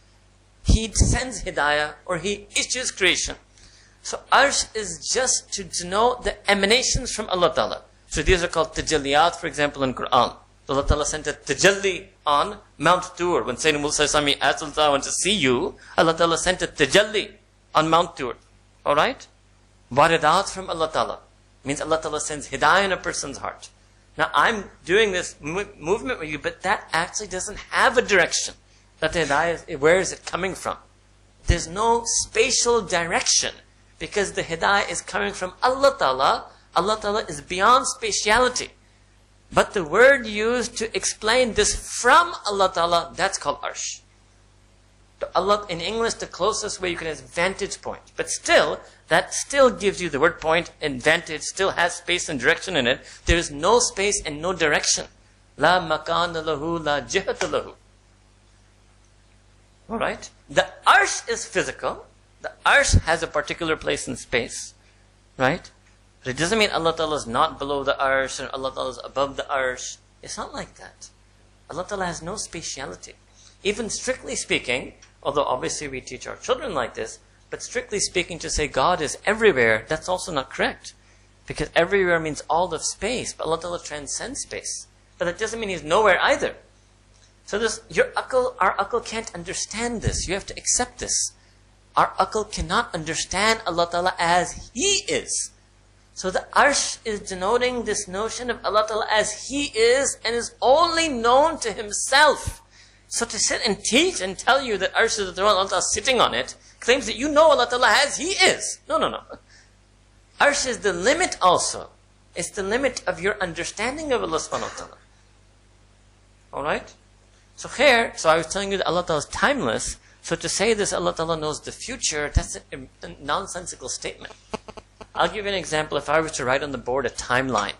He sends Hidayah or He issues creation. So Arsh is just to denote the emanations from Allah Ta'ala. So these are called tajalliyat, for example, in Quran. Allah Ta'ala sent a tajalli on Mount Tur. When Sayyidina Musa Sami asked Allah Ta'ala, to see you, Allah Ta'ala sent a tajalli on Mount Tur. Alright? Waridat from Allah Ta'ala. Means Allah Ta'ala sends hidayah in a person's heart. Now I'm doing this movement with you, but that actually doesn't have a direction. That the hidayah, where is it coming from? There's no spatial direction. Because the hidayah is coming from Allah Ta'ala. Allah Ta'ala is beyond spatiality. But the word used to explain this from Allah Ta'ala, that's called arsh. Allah, in English, the closest way you can is vantage point. But still, that still gives you the word point vantage, still has space and direction in it. There is no space and no direction. La makan lahu, la jihat lahu. Alright? The arsh is physical. The arsh has a particular place in space. Right? But it doesn't mean Allah Ta'ala is not below the arsh and Allah Ta'ala is above the arsh. It's not like that. Allah Ta'ala has no spatiality. Even strictly speaking, although obviously we teach our children like this, but strictly speaking to say God is everywhere, that's also not correct. Because everywhere means all of space, but Allah Ta'ala transcends space. But that doesn't mean He's nowhere either. So this, your akal, our akal can't understand this. You have to accept this. Our akal cannot understand Allah Ta'ala as He is. So the arsh is denoting this notion of Allah Ta'ala as He is and is only known to Himself. So to sit and teach and tell you that arsh is the throne, Allah Ta'ala is sitting on it, claims that you know Allah Ta'ala as He is. No, no, no. Arsh is the limit also. It's the limit of your understanding of Allah subhanahu wa ta'ala. Alright? So here, so I was telling you that Allah Ta'ala is timeless. So to say this, Allah Ta'ala knows the future, that's a, a nonsensical statement. I'll give you an example. If I was to write on the board a timeline,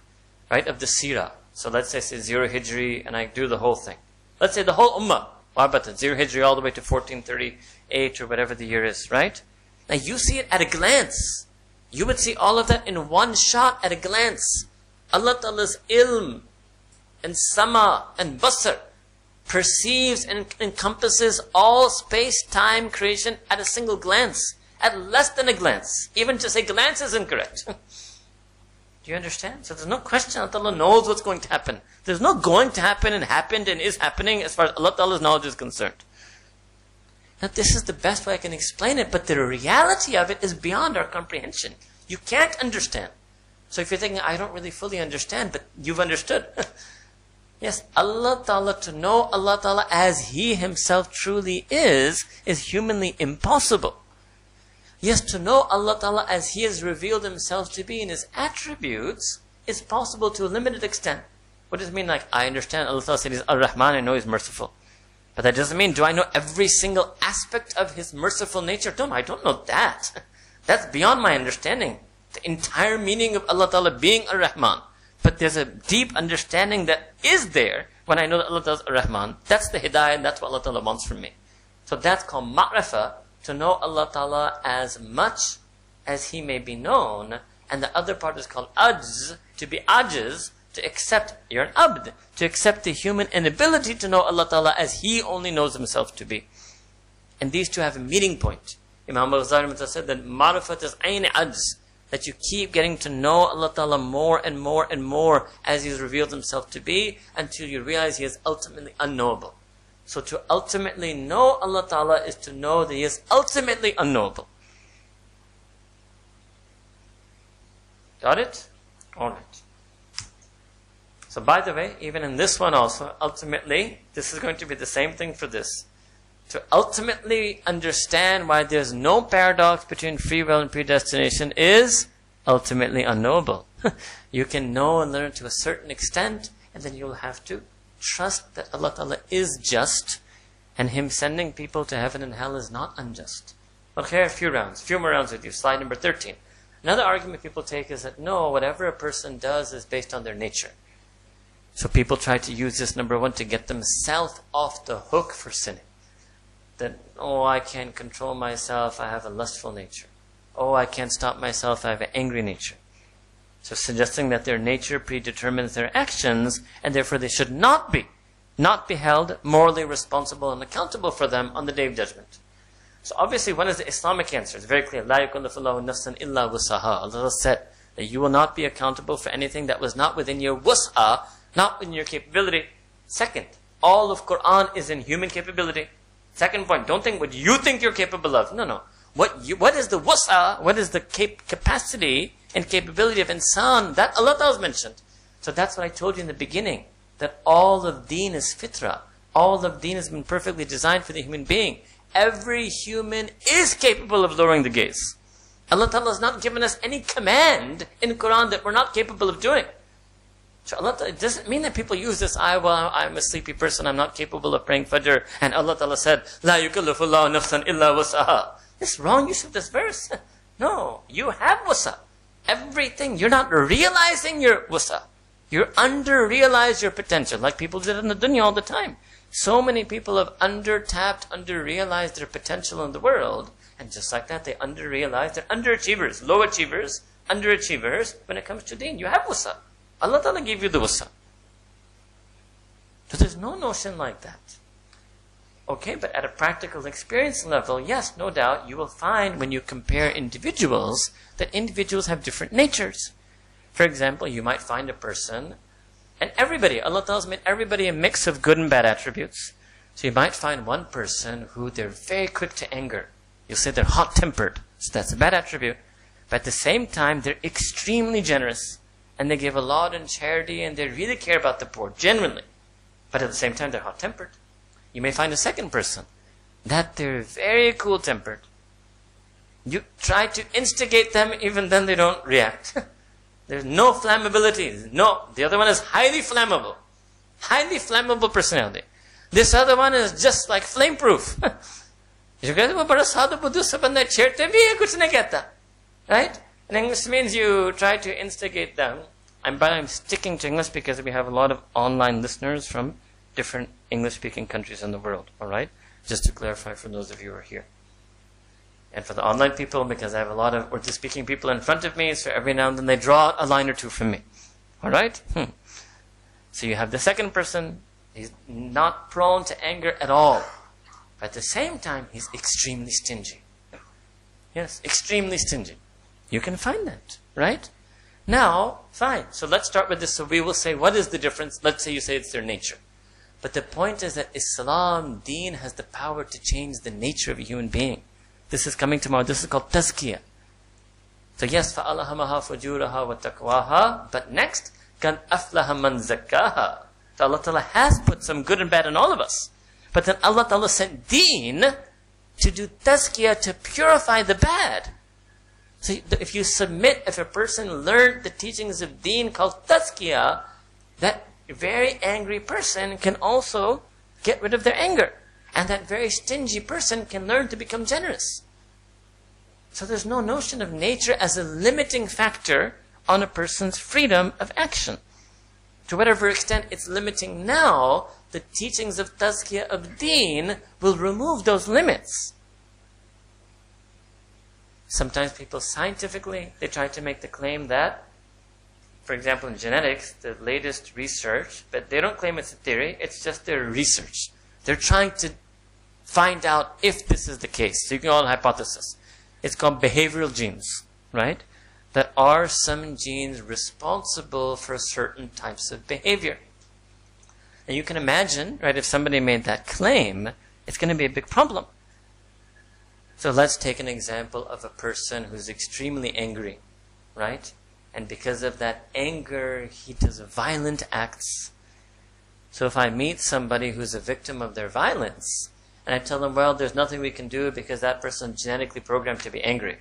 right, of the seerah. So let's say say zero hijri, and I do the whole thing. Let's say the whole ummah. What about that? Zero hijri all the way to 1438 or whatever the year is, right? Now you see it at a glance. You would see all of that in one shot at a glance. Allah Ta'ala's ilm and sama and basar perceives and encompasses all space, time, creation at a single glance, at less than a glance. Even to say glance is incorrect. Do you understand? So there's no question that Allah knows what's going to happen. There's no going to happen and happened and is happening as far as Allah Ta'ala's knowledge is concerned. Now this is the best way I can explain it, but the reality of it is beyond our comprehension. You can't understand. So if you're thinking, I don't really fully understand, but you've understood. Yes, Allah Ta'ala, to know Allah Ta'ala as He Himself truly is, is humanly impossible. Yes, to know Allah Ta'ala as He has revealed Himself to be in His attributes is possible to a limited extent. What does it mean? Like, I understand Allah Ta'ala said He's Ar-Rahman, I know He's merciful. But that doesn't mean, do I know every single aspect of His merciful nature? No, I don't know that. That's beyond my understanding. The entire meaning of Allah Ta'ala being Ar-Rahman but there's a deep understanding that is there when I know that Allah does Rahman. That's the hidayah, and that's what Allah Ta'ala wants from me. So that's called ma'rifah, to know Allah Ta'ala as much as He may be known. And the other part is called ajz, to be ajiz, to accept, you're an abd, to accept the human inability to know Allah Ta'ala as He only knows Himself to be. And these two have a meeting point. Imam al-Ghazali said that ma'rifat is ayn ajz, that you keep getting to know Allah Ta'ala more and more and more as He has revealed Himself to be until you realize He is ultimately unknowable. So to ultimately know Allah Ta'ala is to know that He is ultimately unknowable. Got it? Alright. So by the way, even in this one also, ultimately, this is going to be the same thing for this to ultimately understand why there's no paradox between free will and predestination is ultimately unknowable. you can know and learn to a certain extent, and then you'll have to trust that Allah Ta'ala is just, and Him sending people to heaven and hell is not unjust. Okay, a few rounds, a few more rounds with you. Slide number 13. Another argument people take is that no, whatever a person does is based on their nature. So people try to use this number one to get themselves off the hook for sinning that, oh, I can't control myself, I have a lustful nature. Oh, I can't stop myself, I have an angry nature. So suggesting that their nature predetermines their actions, and therefore they should not be, not be held morally responsible and accountable for them on the day of judgment. So obviously, one is the Islamic answer? It's very clear. La yukallifullahu nafsan illa wusaha. Allah said that you will not be accountable for anything that was not within your wus'ah, not within your capability. Second, all of Quran is in human capability. Second point, don't think what you think you're capable of. No, no. What you, what is the wasa, what is the cap- capacity and capability of insan that Allah Ta'ala has mentioned. So that's what I told you in the beginning, that all of deen is fitrah. All of deen has been perfectly designed for the human being. Every human is capable of lowering the gaze. Allah Ta'ala has not given us any command in Quran that we're not capable of doing. So Allah Ta'ala, it doesn't mean that people use this, I, well, I'm a sleepy person, I'm not capable of praying Fajr. And Allah Ta'ala said, La yukallifullahu nafsan illa wasaha. It's wrong use of this verse. No, you have wasa. Everything, you're not realizing your wasa. You're under realize your potential, like people did in the dunya all the time. So many people have under tapped, under realized their potential in the world, and just like that, they under realize they're underachievers, low achievers, underachievers when it comes to deen. You have wusa. Allah Ta'ala gave you the wusa. So there's no notion like that. Okay, but at a practical experience level, yes, no doubt, you will find when you compare individuals that individuals have different natures. For example, you might find a person, and everybody, Allah tells me everybody a mix of good and bad attributes. So you might find one person who they're very quick to anger. You'll say they're hot tempered. So that's a bad attribute. But at the same time, they're extremely generous. And they give a lot in charity and they really care about the poor, genuinely. But at the same time, they're hot tempered you may find a second person that they're very cool tempered. You try to instigate them, even then they don't react. There's no flammability. No, the other one is highly flammable. Highly flammable personality. This other one is just like flameproof. you guys, well, but sadhu buddhu sabanda cherte bhi kuch nahi. Right? In English means you try to instigate them. I'm, but I'm sticking to English because we have a lot of online listeners from different English speaking countries in the world alright just to clarify for those of you who are here. And for the online people because I have a lot of Urdu speaking people in front of me so every now and then they draw a line or two from me. Alright hmm. so you have the second person. He's not prone to anger at all. But at the same time he's extremely stingy. Yes extremely stingy. You can find that right? Now fine. So let's start with this. So we will say what is the difference? Let's say you say it's their nature but the point is that Islam, deen, has the power to change the nature of a human being. This is coming tomorrow. This is called tazkiyah. So yes, فَأَلَهَمَهَا فُجُورَهَا وَتَقْوَاهَا But next, كَنْ أَفْلَهَ مَنْ زَكَّاهَا So Allah Ta'ala has put some good and bad in all of us. But then Allah Ta'ala sent deen to do tazkiyah, to purify the bad. So if you submit, if a person learned the teachings of deen called tazkiyah, that very angry person can also get rid of their anger. And that very stingy person can learn to become generous. So there's no notion of nature as a limiting factor on a person's freedom of action. To whatever extent it's limiting now, the teachings of tazkiyah of deen will remove those limits. Sometimes people scientifically, they try to make the claim that for example, in genetics, the latest research, but they don't claim it's a theory, it's just their research. They're trying to find out if this is the case. So you can call it hypothesis. It's called behavioral genes, right? That are some genes responsible for certain types of behavior. And you can imagine, right, if somebody made that claim, it's going to be a big problem. So let's take an example of a person who's extremely angry, right? And because of that anger, he does violent acts. So if I meet somebody who's a victim of their violence, and I tell them, well, there's nothing we can do because that person's genetically programmed to be angry,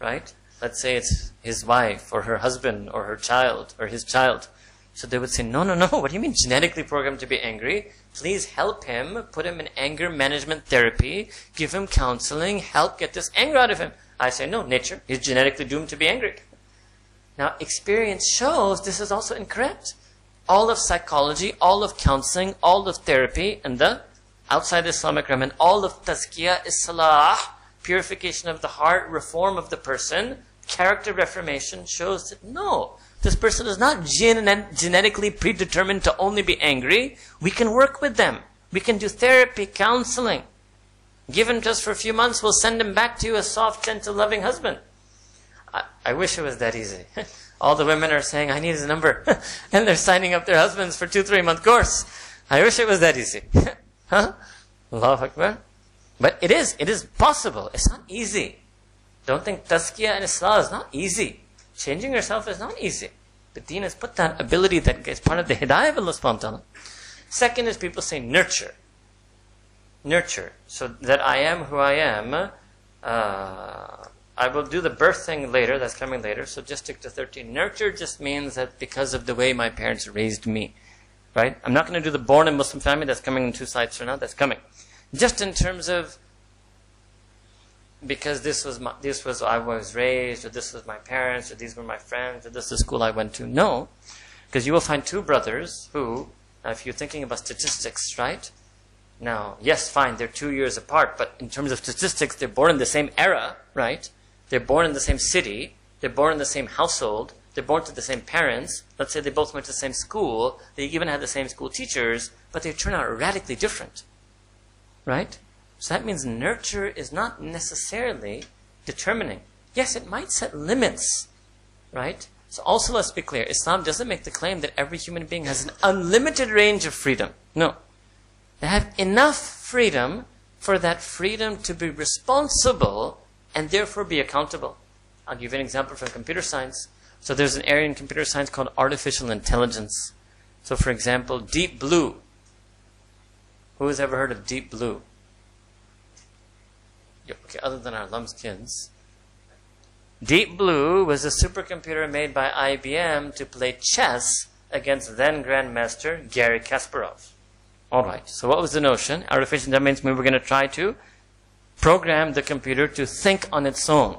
right? Let's say it's his wife, or her husband, or her child, or his child. So they would say, no, no, no, what do you mean genetically programmed to be angry? Please help him, put him in anger management therapy, give him counseling, help get this anger out of him. I say, no, nature, he's genetically doomed to be angry. Now, experience shows this is also incorrect. All of psychology, all of counseling, all of therapy, and the outside Islamic realm, and all of tazkiyah islah, purification of the heart, reform of the person, character reformation shows that no, this person is not gen genetically predetermined to only be angry. We can work with them. We can do therapy, counseling. Give him just for a few months, we'll send him back to you a soft, gentle, loving husband. I, wish it was that easy. All the women are saying, I need his number. and they're signing up their husbands for two, three month course. I wish it was that easy. huh? Allahu Akbar. But it is, it is possible. It's not easy. Don't think tazkiyah and islah is not easy. Changing yourself is not easy. The deen has put that ability that is part of the hidayah of Allah subhanahu wa ta'ala. Second is people say nurture. Nurture. So that I am who I am, uh, I will do the birth thing later, that's coming later, so just stick to 13. Nurture just means that because of the way my parents raised me, right? I'm not going to do the born in Muslim family, that's coming in two slides from now, that's coming. Just in terms of, because this was my, this was I was raised, or this was my parents, or these were my friends, or this is the school I went to. No. Because you will find two brothers who, if you're thinking about statistics, right? Now, yes, fine, they're two years apart, but in terms of statistics, they're born in the same era, right? They're born in the same city, they're born in the same household, they're born to the same parents. Let's say they both went to the same school, they even had the same school teachers, but they turn out radically different, right? So that means nurture is not necessarily determining. Yes, it might set limits, right? So also let's be clear, Islam doesn't make the claim that every human being has an unlimited range of freedom. No. They have enough freedom for that freedom to be responsible and therefore be accountable. I'll give you an example from computer science. So there's an area in computer science called artificial intelligence. So for example, Deep Blue. Who has ever heard of Deep Blue? Okay, other than our LUMS kids. Deep Blue was a supercomputer made by IBM to play chess against then Grandmaster Garry Kasparov. Alright, so what was the notion? Artificial intelligence means we were going to try to program the computer to think on its own.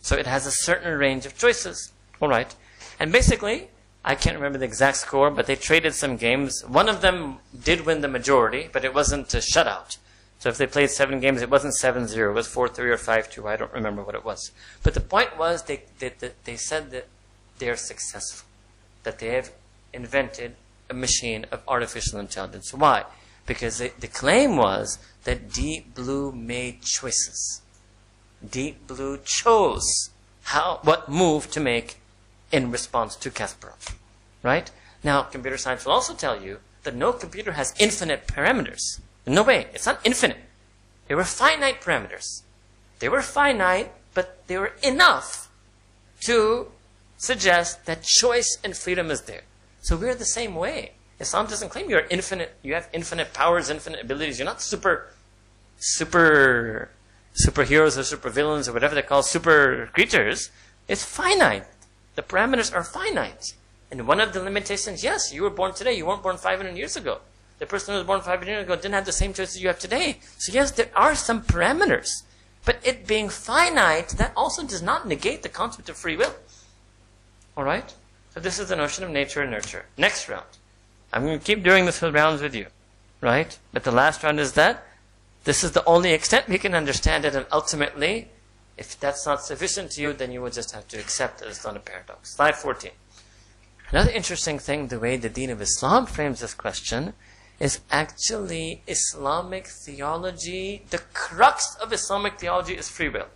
So it has a certain range of choices. Alright. And basically, I can't remember the exact score, but they traded some games. One of them did win the majority, but it wasn't a shutout. So if they played seven games, it wasn't 7-0, it was 4-3 or 5-2. I don't remember what it was. But the point was they, they, they said that they're successful, that they have invented a machine of artificial intelligence. Why? Because they, the claim was that Deep Blue made choices. Deep Blue chose how, what move to make in response to Kasparov. Right? Now, computer science will also tell you that no computer has infinite parameters. No way. It's not infinite. They were finite parameters. They were finite, but they were enough to suggest that choice and freedom is there. So we're the same way. Islam doesn't claim you're infinite, you have infinite powers, infinite abilities. You're not super, super, superheroes or supervillains or whatever they call super creatures. It's finite. The parameters are finite. And one of the limitations, yes, you were born today. You weren't born 500 years ago. The person who was born 500 years ago didn't have the same choices you have today. So yes, there are some parameters. But it being finite, that also does not negate the concept of free will. Alright? So this is the notion of nature and nurture. Next round. I'm going to keep doing this rounds with you. Right? But the last round is that this is the only extent we can understand it and ultimately, if that's not sufficient to you, then you will just have to accept that it's not a paradox. Slide 14. Another interesting thing, the way the Deen of Islam frames this question, is actually Islamic theology. The crux of Islamic theology is free will.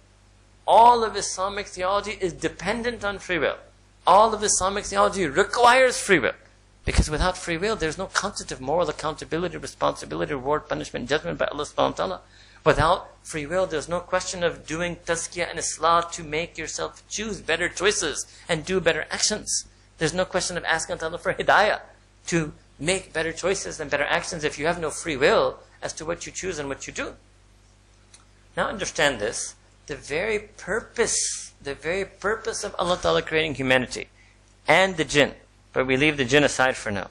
All of Islamic theology is dependent on free will. All of Islamic theology requires free will. Because without free will, there's no concept of moral accountability, responsibility, reward, punishment, judgment by Allah subhanahu wa ta'ala. Without free will, there's no question of doing tazkiyah and islah to make yourself choose better choices and do better actions. There's no question of asking Allah for hidayah to make better choices and better actions if you have no free will as to what you choose and what you do. Now understand this. The very purpose, the very purpose of Allah Ta'ala creating humanity and the jinn, but we leave the jinn aside for now.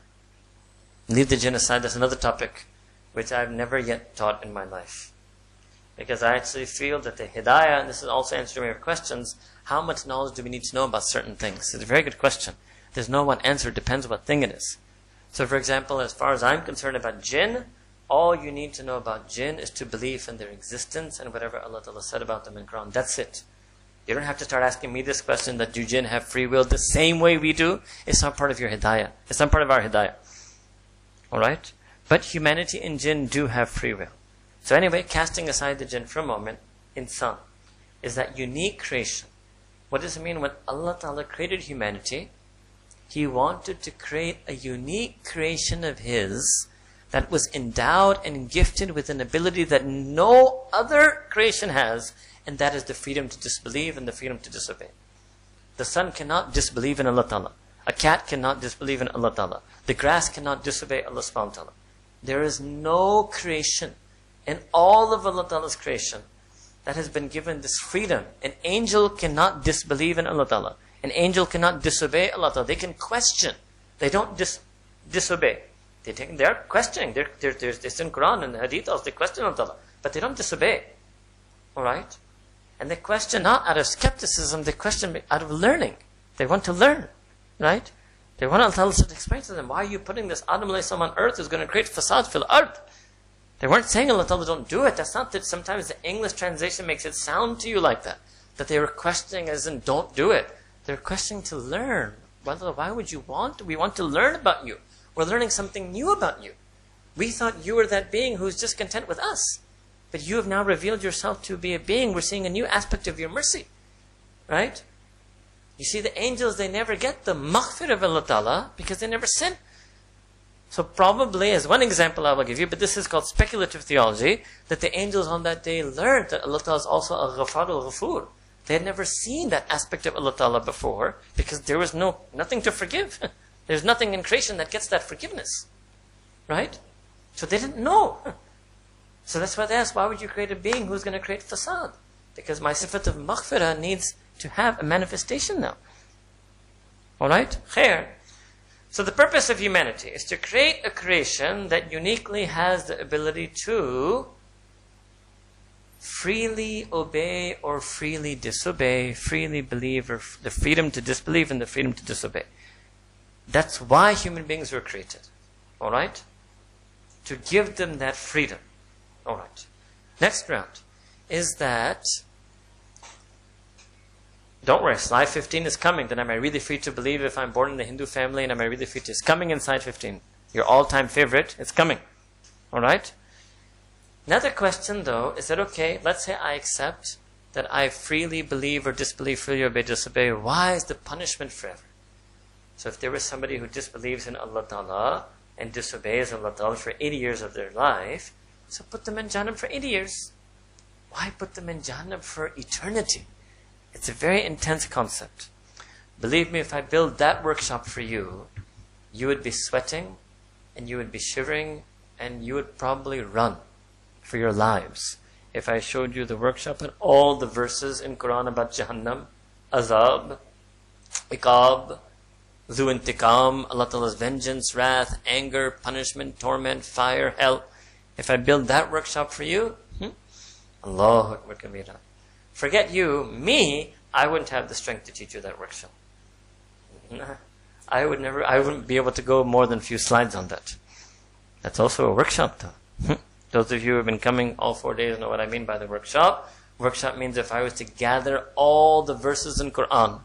Leave the jinn aside, that's another topic which I've never yet taught in my life. Because I actually feel that the hidayah, and this is also answering your questions, how much knowledge do we need to know about certain things? It's a very good question. There's no one answer, it depends what thing it is. So for example, as far as I'm concerned about jinn, all you need to know about jinn is to believe in their existence and whatever Allah Ta'ala said about them in Quran. That's it. You don't have to start asking me this question that jinn have free will the same way we do. It's not part of your hidayah. It's not part of our hidayah. Alright? But humanity and jinn do have free will. So anyway, casting aside the jinn for a moment, insan is that unique creation. What does it mean when Allah Ta'ala created humanity? He wanted to create a unique creation of His that was endowed and gifted with an ability that no other creation has, and that is the freedom to disbelieve and the freedom to disobey. The sun cannot disbelieve in Allah Ta'ala. A cat cannot disbelieve in Allah Ta'ala. The grass cannot disobey Allah subhanahu wa ta'ala. There is no creation in all of Allah Ta'ala's creation that has been given this freedom. An angel cannot disbelieve in Allah Ta'ala. An angel cannot disobey Allah Ta'ala. They can question. They don't dis disobey. They take, they're questioning. They're, they're, they're, it's in Quran and the Hadith they question Allah Ta'ala. But they don't disobey. Alright? And they question not out of skepticism, they question out of learning. They want to learn. Right? They want Allah to explain to them, why are you putting this Adam on earth who's going to create fasad fil ard? They weren't saying Allah Ta'ala don't do it. That's not that sometimes the English translation makes it sound to you like that. That they were questioning as in don't do it. They're questioning to learn. Why would you want? We want to learn about you. We're learning something new about you. We thought you were that being who's just content with us. But you have now revealed yourself to be a being. We're seeing a new aspect of your mercy. Right? You see, the angels, they never get the maghfir of Allah Ta'ala because they never sin. So probably, as one example I will give you, but this is called speculative theology, that the angels on that day learned that Allah Ta'ala is also a ghafar al-ghafur. They had never seen that aspect of Allah Ta'ala before because there was no nothing to forgive. There's nothing in creation that gets that forgiveness. Right? So they didn't know. So that's why they ask, why would you create a being who's going to create fasad? Because my sifat of maghfirah needs to have a manifestation now. Alright? Khair. So the purpose of humanity is to create a creation that uniquely has the ability to freely obey or freely disobey, freely believe or the freedom to disbelieve and the freedom to disobey. That's why human beings were created. Alright? To give them that freedom. Alright. Next round is that don't worry, slide 15 is coming. Then am I really free to believe if I'm born in a Hindu family and am I really free to? It's coming in slide 15. Your all-time favorite. It's coming. Alright? Another question though, is that okay, let's say I accept that I freely believe or disbelieve, freely obey, disobey. Why is the punishment forever? So if there was somebody who disbelieves in Allah Ta'ala and disobeys Allah Ta'ala for 80 years of their life, so put them in Jannah for 80 years. Why put them in Jannah for eternity? It's a very intense concept. Believe me, if I build that workshop for you, you would be sweating and you would be shivering and you would probably run for your lives. If I showed you the workshop and all the verses in Quran about Jahannam, Azab, Iqab, Zu Intiqam, Allah Ta'ala's vengeance, wrath, anger, punishment, torment, fire, hell. If I build that workshop for you, hmm? Allahu Akbar Kabira. Forget you, me, I wouldn't have the strength to teach you that workshop. I would never, I wouldn't be able to go more than a few slides on that. That's also a workshop though. Those of you who have been coming all four days know what I mean by the workshop. Workshop means if I was to gather all the verses in Quran,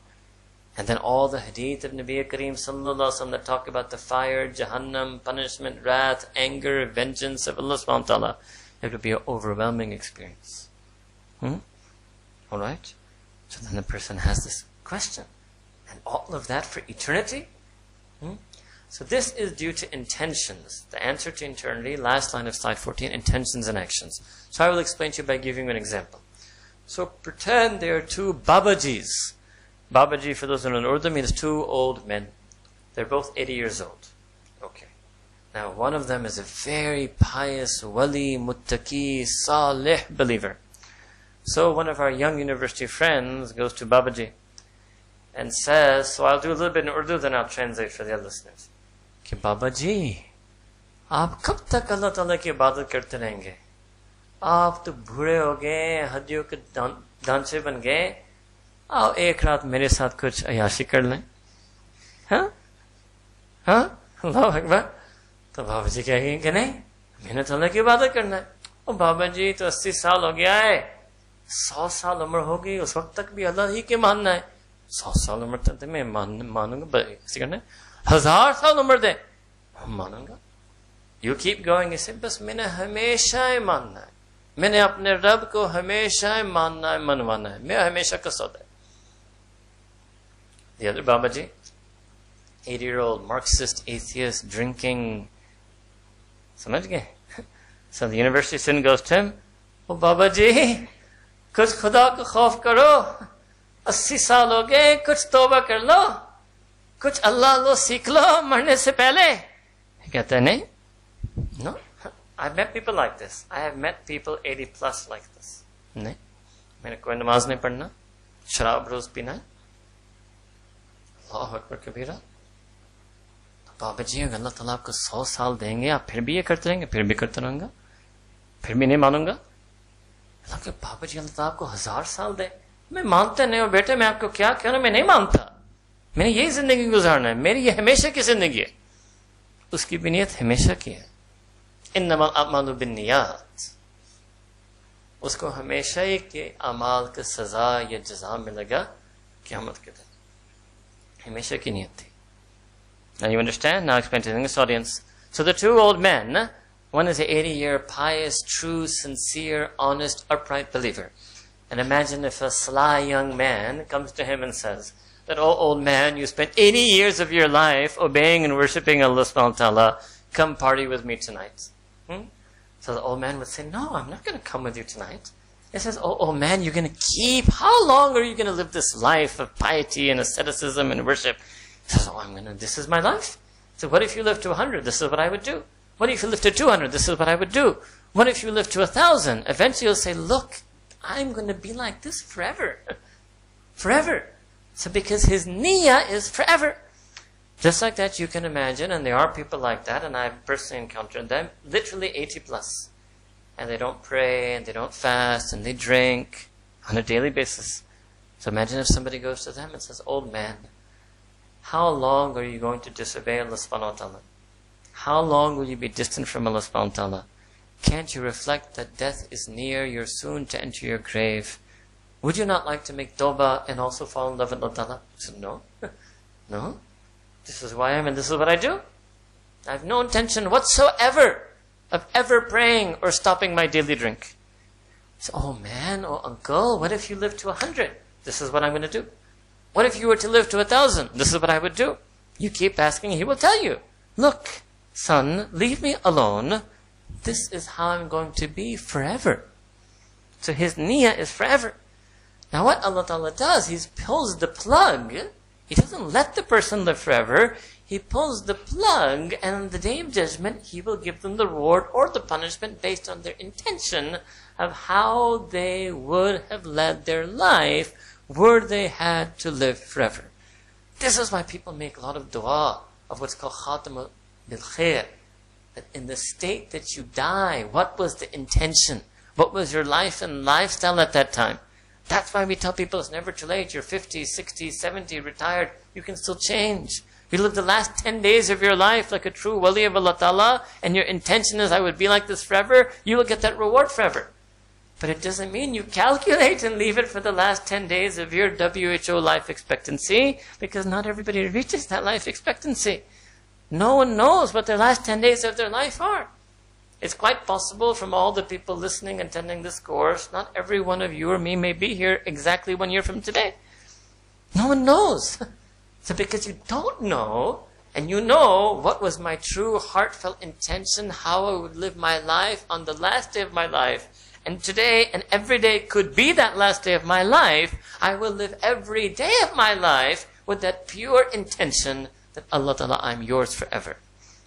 and then all the hadith of Nabi Kareem sallallahu that talk about the fire, Jahannam, punishment, wrath, anger, vengeance of Allah subhanahu wa ta'ala, it would be an overwhelming experience. Hmm? Alright? So then the person has this question. And all of that for eternity? Hmm? So this is due to intentions. The answer to eternity, last line of slide 14, intentions and actions. So I will explain to you by giving you an example. So pretend there are two Babajis. Babaji, for those who don't know Urdu, means two old men. They're both 80 years old. Okay. Now one of them is a very pious, wali, muttaqi, salih believer. So one of our young university friends goes to Babaji and says, so I'll do a little bit in Urdu, then I'll translate for the listeners. कि बाबा जी आप कब तक अल्लाह ताला की इबादत करते रहेंगे आप तो बूढ़े हो गए हदियों के दांचे बन गए آؤ، ایک رات میرے ساتھ کچھ عیاشی کر لیں۔ ہاں؟ ہاں؟ اللہ اکبر۔ تو بابا جی کیا گئے کہ نہیں، میں نے تو اللہ کی عبادت کرنا ہے۔ اور بابا جی تو اسی سال ہو گیا ہے۔ سو سال عمر ہوگی، اس وقت تک بھی اللہ ہی کے ماننا ہے۔ سو سال عمر تک میں مانوں گا کرنا ہے۔ ہزار سال عمر دے مانوں گا۔ یو کیپ گوئنگ اسے بس میں نے ہمیشہ ماننا ہے۔ میں نے اپنے رب کو ہمیشہ ماننا ہے، منوانا ہے۔ میں ہمیشہ کسوتا ہے۔ the other Babaji, 80 year old Marxist atheist drinking. So the university student goes to him, Oh Babaji, کچھ خدا کو خوف کرو اسی سال ہو گئے کچھ توبہ کر لو کچھ اللہ لو سیکھ لو مرنے سے پہلے کہتے ہیں نہیں no I met people like this I have met people eighty plus like this نہیں میں نے کوئی نماز نہیں پڑھنا شراب روز پینا ہے اللہ اکبر کبیرہ۔ بابا جی اگر اللہ تعالیٰ آپ کو سو سال دیں گے، آپ پھر بھی یہ کرتے رہیں گے، پھر بھی کرتے رہوں گا، پھر بھی نہیں مانوں گا۔ اللہ کہ بابا جی اللہ تعالیٰ آپ کو ہزار سال دیں۔ میں مانتا نہیں ہوں بیٹے، میں آپ کو کیا کہہ رہا میں نہیں مانتا۔ میں نے یہی زندگی گزارنا ہے، میری یہ ہمیشہ کی زندگی ہے۔ اس کی بھی نیت ہمیشہ کی ہے۔ انما اعمال بالنیات۔ اس کو ہمیشہ یہ کہ اعمال کے سزا یا جزا ملے گا قیامت کے دن۔ Now you understand? Now I explain to the English audience. So the two old men, one is an 80 year pious, true, sincere, honest, upright believer. And imagine if a sly young man comes to him and says, that, oh old man, you spent 80 years of your life obeying and worshipping Allah subhanahu wa ta'ala, come party with me tonight. Hmm? So the old man would say, no, I'm not going to come with you tonight. He says, oh, oh man, you're going to keep, how long are you going to live this life of piety and asceticism and worship? He says, oh, I'm going to, this is my life. So what if you live to 100? This is what I would do. What if you live to 200? This is what I would do. What if you live to 1,000? Eventually you'll say, look, I'm going to be like this forever. forever. So because his niyyah is forever. Just like that, you can imagine, and there are people like that, and I've personally encountered them, literally 80 plus. And they don't pray, and they don't fast, and they drink on a daily basis. So imagine if somebody goes to them and says, Old man, how long are you going to disobey Allah subhanahu wa ta'ala? How long will you be distant from Allah subhanahu wa ta'ala? Can't you reflect that death is near, you're soon to enter your grave? Would you not like to make tawbah and also fall in love with Allah ta'ala? I said, no. no. This is why I am and this is what I do. I have no intention whatsoever of ever praying or stopping my daily drink. So, oh man, oh uncle, what if you live to a hundred? This is what I'm going to do. What if you were to live to a thousand? This is what I would do. You keep asking, he will tell you. Look, son, leave me alone. This is how I'm going to be forever. So his niyyah is forever. Now what Allah Ta'ala does, He pulls the plug. He doesn't let the person live forever. He pulls the plug and on the day of judgment, He will give them the reward or the punishment based on their intention of how they would have led their life were they had to live forever. This is why people make a lot of dua of what's called khatam bil khair. That in the state that you die, what was the intention? What was your life and lifestyle at that time? That's why we tell people it's never too late. You're 50, 60, 70, retired. You can still change. You live the last 10 days of your life like a true wali of Allah Ta'ala, and your intention is, I would be like this forever, you will get that reward forever. But it doesn't mean you calculate and leave it for the last 10 days of your WHO life expectancy, because not everybody reaches that life expectancy. No one knows what their last 10 days of their life are. It's quite possible from all the people listening attending this course, not every one of you or me may be here exactly one year from today. No one knows. So because you don't know, and you know what was my true heartfelt intention, how I would live my life on the last day of my life, and today and every day could be that last day of my life, I will live every day of my life with that pure intention that Allah Ta'ala, I'm yours forever.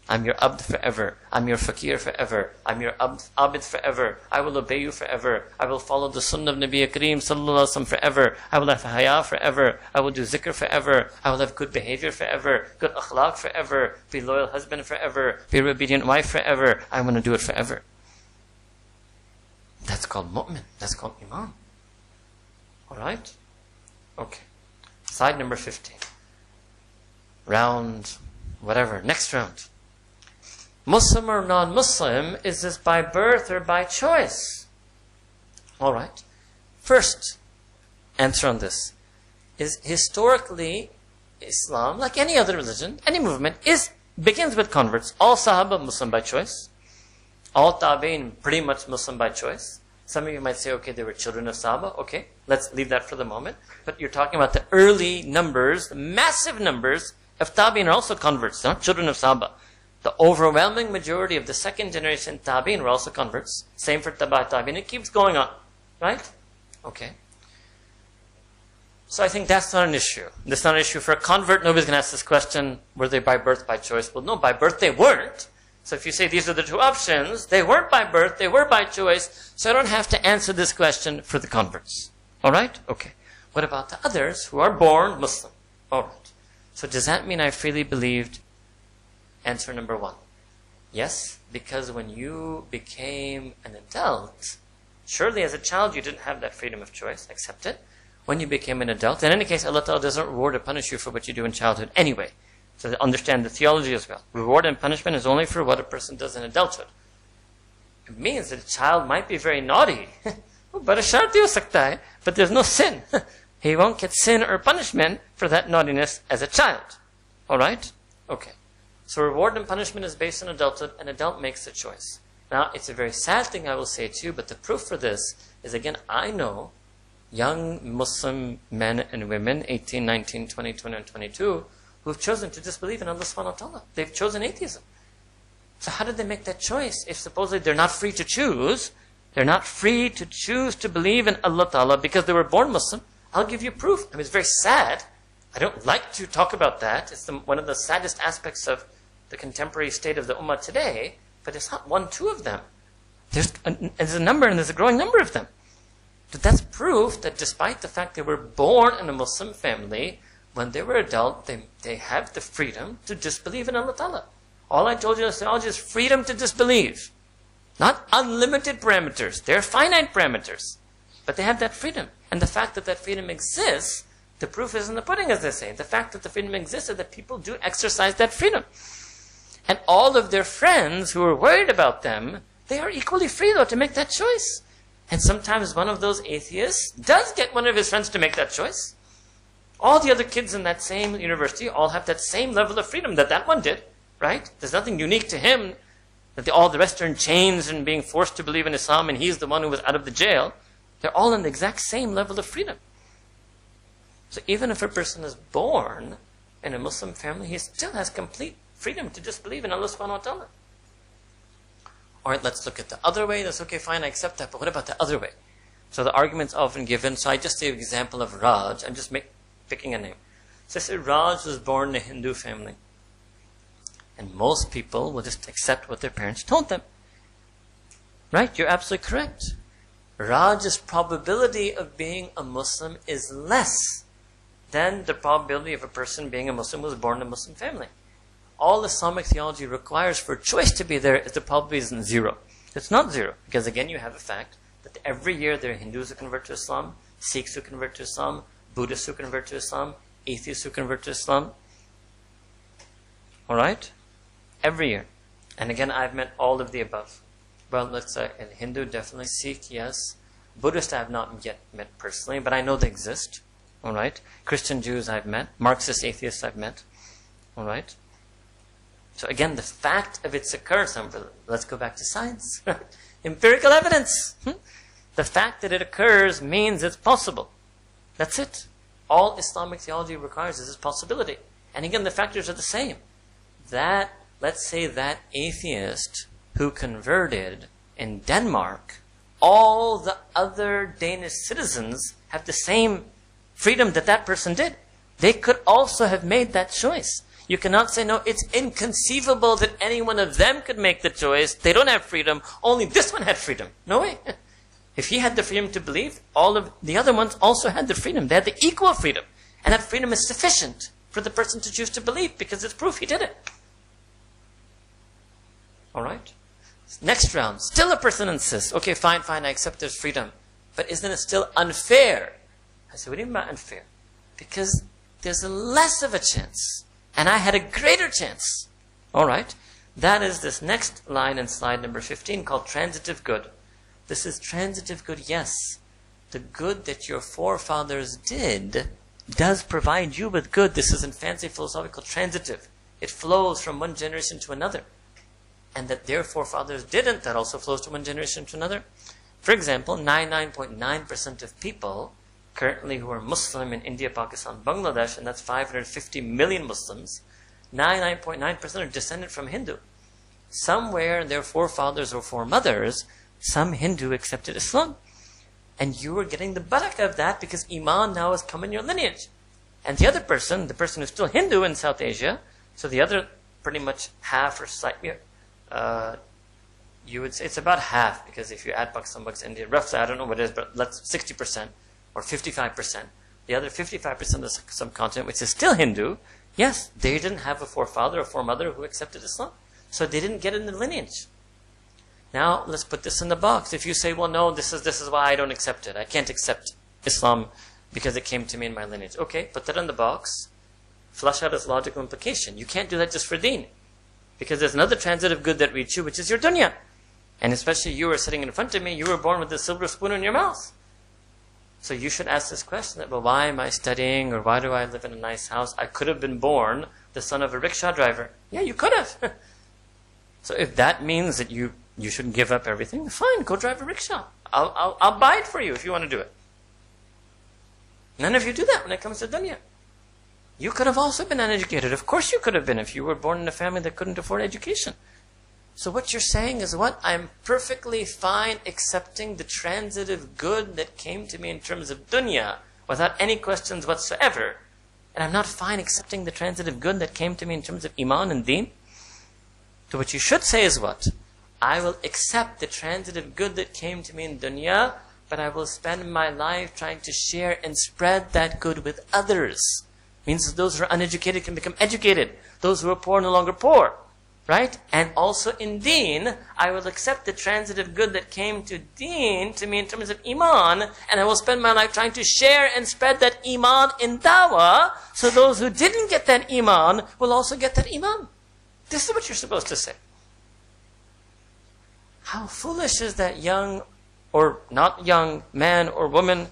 I'm your abd forever. I'm your fakir forever. I'm your abd, abid forever. I will obey you forever. I will follow the sunnah of Nabi Kareem sallallahu alaihi wasallam forever. I will have haya forever. I will do zikr forever. I will have good behavior forever. Good akhlaq forever. Be loyal husband forever. Be obedient wife forever. I want to do it forever. That's called mu'min. That's called iman. Alright? Okay. Side number 15. Round, whatever. Next round. Muslim or non-Muslim, is this by birth or by choice? All right. First answer on this is historically Islam, like any other religion, any movement, is begins with converts. All Sahaba Muslim by choice. All Tabi'in pretty much Muslim by choice. Some of you might say, okay, they were children of Sahaba. Okay, let's leave that for the moment. But you're talking about the early numbers, the massive numbers of Tabi'in are also converts, not children of Sahaba. The overwhelming majority of the second generation tabi'in were also converts. Same for tabi'at tabi'in. It keeps going on. Right? Okay. So I think that's not an issue. That's not an issue for a convert. Nobody's going to ask this question, were they by birth, by choice? Well, no, by birth they weren't. So if you say these are the two options, they weren't by birth, they were by choice, so I don't have to answer this question for the converts. Alright? Okay. What about the others who are born Muslim? Alright. So does that mean I freely believed Answer number one. Yes, because when you became an adult, surely as a child you didn't have that freedom of choice, accept it. when you became an adult. In any case, Allah doesn't reward or punish you for what you do in childhood anyway. So understand the theology as well. Reward and punishment is only for what a person does in adulthood. It means that a child might be very naughty. but a but there's no sin. he won't get sin or punishment for that naughtiness as a child. Alright? Okay. So reward and punishment is based on adulthood. An adult makes the choice. Now, it's a very sad thing I will say too, but the proof for this is again, I know young Muslim men and women, 18, 19, 20, 21, 22, who have chosen to disbelieve in Allah subhanahu wa ta'ala. They've chosen atheism. So how did they make that choice? If supposedly they're not free to choose, they're not free to choose to believe in Allah ta'ala because they were born Muslim, I'll give you proof. I mean, it's very sad. I don't like to talk about that. It's the, one of the saddest aspects of the contemporary state of the Ummah today, but it's not one, two of them. There's a, there's a number, and there's a growing number of them. But that's proof that despite the fact they were born in a Muslim family, when they were adult, they, they have the freedom to disbelieve in Allah Ta'ala. All I told you is oh, freedom to disbelieve. Not unlimited parameters. They're finite parameters. But they have that freedom. And the fact that that freedom exists, the proof is in the pudding, as they say. The fact that the freedom exists is that people do exercise that freedom. And all of their friends who are worried about them, they are equally free, though, to make that choice. And sometimes one of those atheists does get one of his friends to make that choice. All the other kids in that same university all have that same level of freedom that that one did, right? There's nothing unique to him that all the rest are in chains and being forced to believe in Islam and he's the one who was out of the jail. They're all in the exact same level of freedom. So even if a person is born in a Muslim family, he still has complete freedom to just believe in Allah subhanahu wa ta'ala. Alright, let's look at the other way. That's okay, fine, I accept that. But what about the other way? So the argument's often given. So I just gave example of Raj. I'm just make, picking a name. So say Raj was born in a Hindu family. And most people will just accept what their parents told them. Right? You're absolutely correct. Raj's probability of being a Muslim is less than the probability of a person being a Muslim who was born in a Muslim family. All Islamic theology requires for choice to be there is the probability isn't zero. It's not zero, because again you have a fact that every year there are Hindus who convert to Islam, Sikhs who convert to Islam, Buddhists who convert to Islam, atheists who convert to Islam. Alright? Every year. And again, I've met all of the above. Well, let's say a Hindu, definitely. Sikh, yes. Buddhist, I have not yet met personally, but I know they exist. Alright? Christian Jews, I've met. Marxist atheists, I've met. Alright? So again, the fact of its occurrence, let's go back to science. Empirical evidence. Hmm? The fact that it occurs means it's possible. That's it. All Islamic theology requires is this possibility. And again, the factors are the same. That, let's say that atheist who converted in Denmark, all the other Danish citizens have the same freedom that that person did. They could also have made that choice. You cannot say, no, it's inconceivable that any one of them could make the choice. They don't have freedom. Only this one had freedom. No way. If he had the freedom to believe, all of the other ones also had the freedom. They had the equal freedom. And that freedom is sufficient for the person to choose to believe because it's proof he did it. Alright? Next round. Still a person insists, okay, fine, fine, I accept there's freedom. But isn't it still unfair? I say, what do you mean by unfair? Because there's less of a chance. And I had a greater chance. Alright? That is this next line in slide number 15 called transitive good. This is transitive good, yes. The good that your forefathers did does provide you with good. This is in fancy philosophical transitive. It flows from one generation to another. And that their forefathers didn't, that also flows to one generation to another. For example, 99.9% of people currently who are Muslim in India, Pakistan, Bangladesh, and that's 550 million Muslims, 99.9% are descended from Hindu. Somewhere in their forefathers or foremothers, some Hindu accepted Islam. And you are getting the barakah of that because Iman now has come in your lineage. And the other person, the person who's still Hindu in South Asia, so the other pretty much half or slightly, uh, you would say it's about half because if you add Pakistan, Pakistan, India, roughly, I don't know what it is, but let's 60% or 55%. The other 55% of the subcontinent, which is still Hindu, yes, they didn't have a forefather or foremother who accepted Islam. So they didn't get in the lineage. Now, let's put this in the box. If you say, well, no, this is, this is why I don't accept it. I can't accept Islam because it came to me in my lineage. Okay, put that in the box. Flush out its logical implication. You can't do that just for deen. Because there's another transitive good that reaches you, which is your dunya. And especially you are sitting in front of me, you were born with a silver spoon in your mouth. So you should ask this question that, well, why am I studying or why do I live in a nice house? I could have been born the son of a rickshaw driver. Yeah, you could have. so if that means that you, you shouldn't give up everything, fine, go drive a rickshaw. I'll, I'll, I'll buy it for you if you want to do it. None of you do that when it comes to dunya. You could have also been uneducated. Of course you could have been if you were born in a family that couldn't afford education. So what you're saying is what? I'm perfectly fine accepting the transitive good that came to me in terms of dunya without any questions whatsoever. And I'm not fine accepting the transitive good that came to me in terms of iman and deen. So what you should say is what? I will accept the transitive good that came to me in dunya, but I will spend my life trying to share and spread that good with others. It Means that those who are uneducated can become educated. Those who are poor no longer poor. Right? And also in deen, I will accept the transitive good that came to deen to me in terms of iman, and I will spend my life trying to share and spread that iman in dawah, so those who didn't get that iman will also get that iman. This is what you're supposed to say. How foolish is that young or not young man or woman,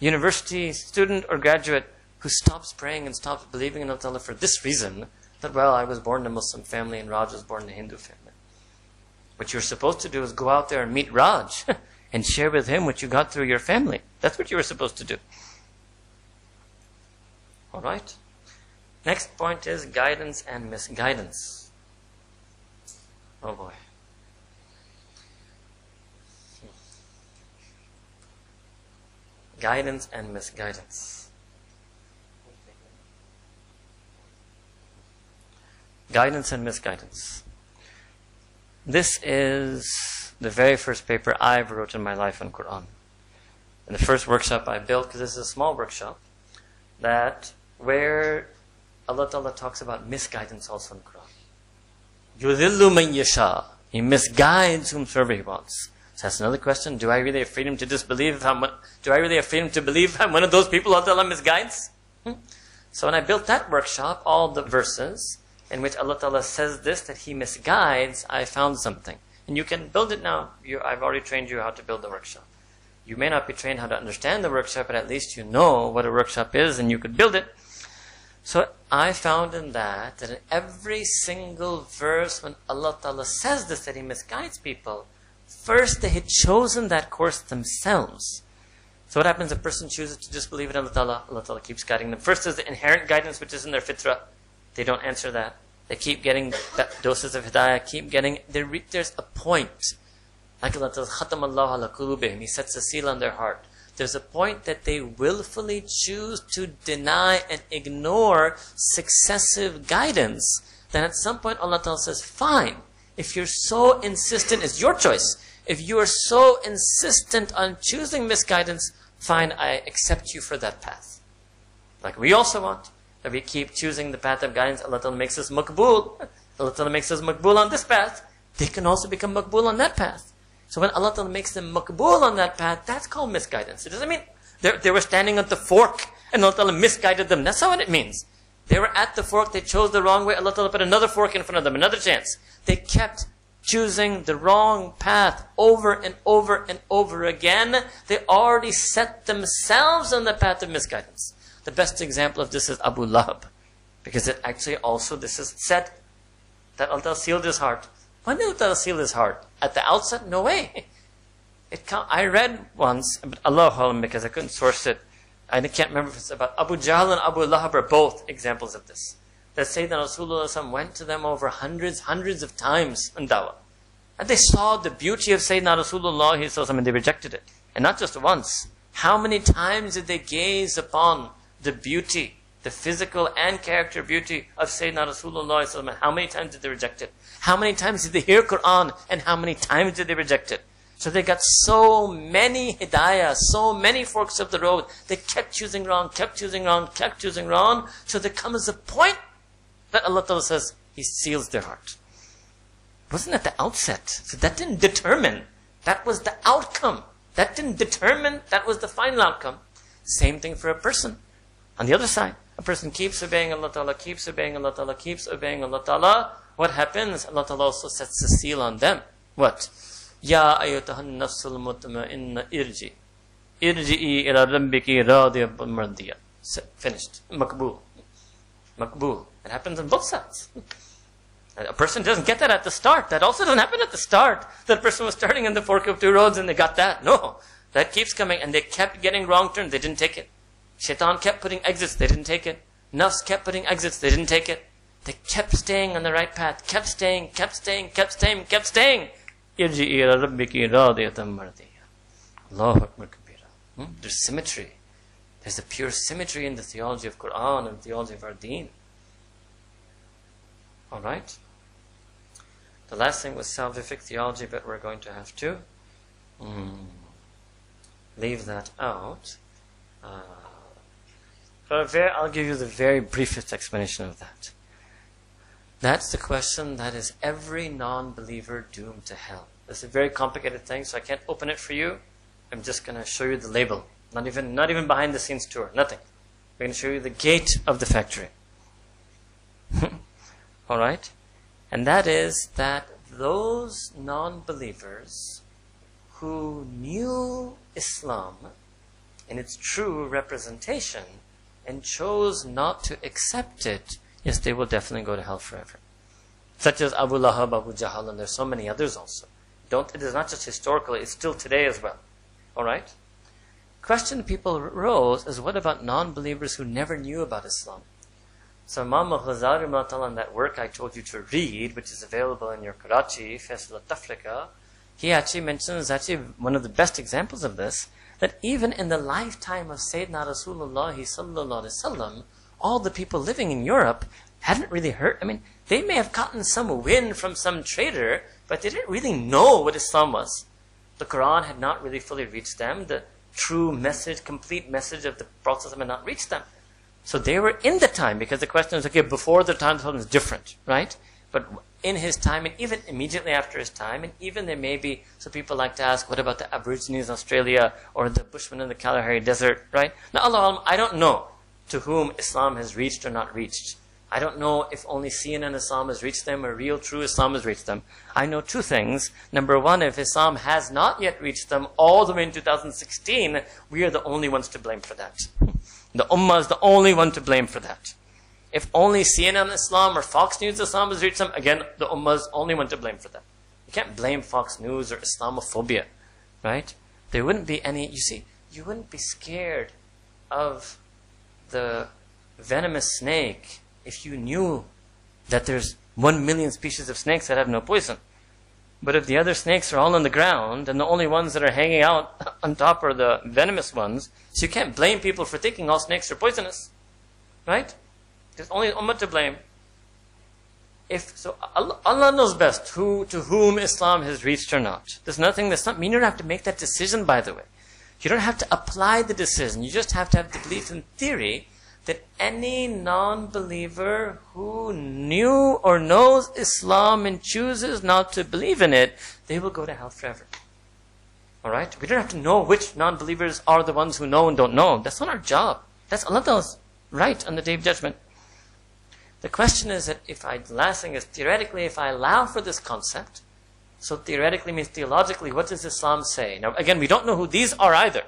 university student or graduate who stops praying and stops believing in Allah for this reason that, well, I was born in a Muslim family and Raj was born in a Hindu family. What you're supposed to do is go out there and meet Raj and share with him what you got through your family. That's what you were supposed to do. All right? Next point is guidance and misguidance. Oh boy. Guidance and misguidance. guidance and misguidance. This is the very first paper I've wrote in my life on Quran. And the first workshop I built, because this is a small workshop, that where Allah Ta'ala talks about misguidance also in Quran. Yudhillu man yasha. He misguides whomsoever he wants. So that's another question. Do I really have freedom to disbelieve? If I'm, do I really have freedom to believe I'm one of those people Allah misguides? Hmm? So when I built that workshop, all the verses, in which Allah Ta'ala says this, that He misguides, I found something. And you can build it now. You, I've already trained you how to build the workshop. You may not be trained how to understand the workshop, but at least you know what a workshop is and you could build it. So I found in that, that in every single verse when Allah Ta'ala says this, that He misguides people, first they had chosen that course themselves. So what happens if a person chooses to disbelieve in Allah Ta'ala? Allah Ta'ala keeps guiding them. First is the inherent guidance which is in their fitrah. They don't answer that. They keep getting doses of hidayah, keep getting, re- there's a point. Like Allah says. He sets a seal on their heart. There's a point that they willfully choose to deny and ignore successive guidance. Then at some point Allah says, fine. If you're so insistent, it's your choice. If you are so insistent on choosing misguidance, fine, I accept you for that path. Like we also want that we keep choosing the path of guidance. Allah Ta'ala makes us makbul. Allah Ta'ala makes us makbul on this path. They can also become makbul on that path. So when Allah Ta'ala makes them makbul on that path, that's called misguidance. It doesn't mean they were standing at the fork and Allah Ta'ala misguided them. That's not what it means. They were at the fork, they chose the wrong way, Allah Ta'ala put another fork in front of them, another chance. They kept choosing the wrong path over and over and over again. They already set themselves on the path of misguidance. The best example of this is Abu Lahab. Because it actually also, this is said that Allah sealed his heart. When did Allah seal his heart? At the outset? No way. It I read once, but Allah because I couldn't source it. I can't remember if it's about Abu Jahl and Abu Lahab are both examples of this. That Sayyidina Rasulullah went to them over hundreds, hundreds of times in dawah. And they saw the beauty of Sayyidina Rasulullah and they rejected it. And not just once. How many times did they gaze upon the beauty, the physical and character beauty of Sayyidina Rasulullah and how many times did they reject it? How many times did they hear Quran and how many times did they reject it? So they got so many hidayah, so many forks of the road. They kept choosing wrong, kept choosing wrong, kept choosing wrong. So there comes a point that Allah Ta'ala says, He seals their heart. Wasn't at the outset. So that didn't determine. That was the outcome. That didn't determine. That was the final outcome. Same thing for a person. On the other side, a person keeps obeying Allah Ta'ala, keeps obeying Allah Ta'ala, keeps obeying Allah Ta'ala. What happens? Allah Ta'ala also sets a seal on them. What? Ya ayyutahan nafsul mutma'inna irji. Irji'i ila rabbiki mardiyah. Finished. Makbul. Makbul. It happens on both sides. A person doesn't get that at the start. That also doesn't happen at the start. That person was starting in the fork of two roads and they got that. No. That keeps coming and they kept getting wrong turns. They didn't take it. Shaitan kept putting exits. They didn't take it. Nafs kept putting exits. They didn't take it. They kept staying on the right path. Kept staying, kept staying, kept staying, kept staying. Allahu Akbar. Hmm? There's symmetry. There's a pure symmetry in the theology of Quran and theology of our deen. Alright? The last thing was salvific theology, but we're going to have to mm, leave that out. Uh, very, I'll give you the very briefest explanation of that. That's the question that is every non believer doomed to hell. It's a very complicated thing, so I can't open it for you. I'm just going to show you the label. Not even, not even behind the scenes tour. Nothing. We're going to show you the gate of the factory. All right? And that is that those non believers who knew Islam in its true representation and chose not to accept it, yes, they will definitely go to hell forever. Such as Abu Lahab, Abu Jahl, and there's so many others also. Don't, it is not just historical, it's still today as well. Alright? Question people rose is what about non believers who never knew about Islam? So Imam al-Ghazali in that work I told you to read, which is available in your Karachi, Faisal al-Tafrika, he actually mentions actually one of the best examples of this, that even in the lifetime of Sayyidina Rasulullah wasallam, all the people living in Europe hadn't really heard, I mean, they may have gotten some wind from some trader, but they didn't really know what Islam was. The Quran had not really fully reached them. The true message, complete message of the Prophet had not reached them. So they were in the time, because the question is, okay, before the time the Prophet is different, right? But in his time, and even immediately after his time, and even there may be, so people like to ask, what about the Aborigines in Australia, or the Bushmen in the Kalahari Desert, right? Now, Allah, I don't know to whom Islam has reached or not reached. I don't know if only CNN Islam has reached them or real true Islam has reached them. I know two things. Number one, if Islam has not yet reached them all the way in 2016, we are the only ones to blame for that. The Ummah is the only one to blame for that. If only CNN Islam or Fox News Islam has reached them, again, the Ummah is only one to blame for that. You can't blame Fox News or Islamophobia, right? There wouldn't be any, you see, you wouldn't be scared of the venomous snake if you knew that there's one million species of snakes that have no poison. But if the other snakes are all on the ground and the only ones that are hanging out on top are the venomous ones, so you can't blame people for thinking all snakes are poisonous. Right? There's only Ummah to blame. If so, Allah, knows best who to whom Islam has reached or not. There's nothing that's not you don't have to make that decision, by the way. You don't have to apply the decision. You just have to have the belief in theory that any non-believer who knew or knows Islam and chooses not to believe in it, they will go to hell forever. Alright? We don't have to know which non-believers are the ones who know and don't know. That's not our job. That's Allah's right on the day of judgment. The question is that if I, the last thing is theoretically, if I allow for this concept, so theoretically means theologically, what does Islam say? Now again, we don't know who these are either,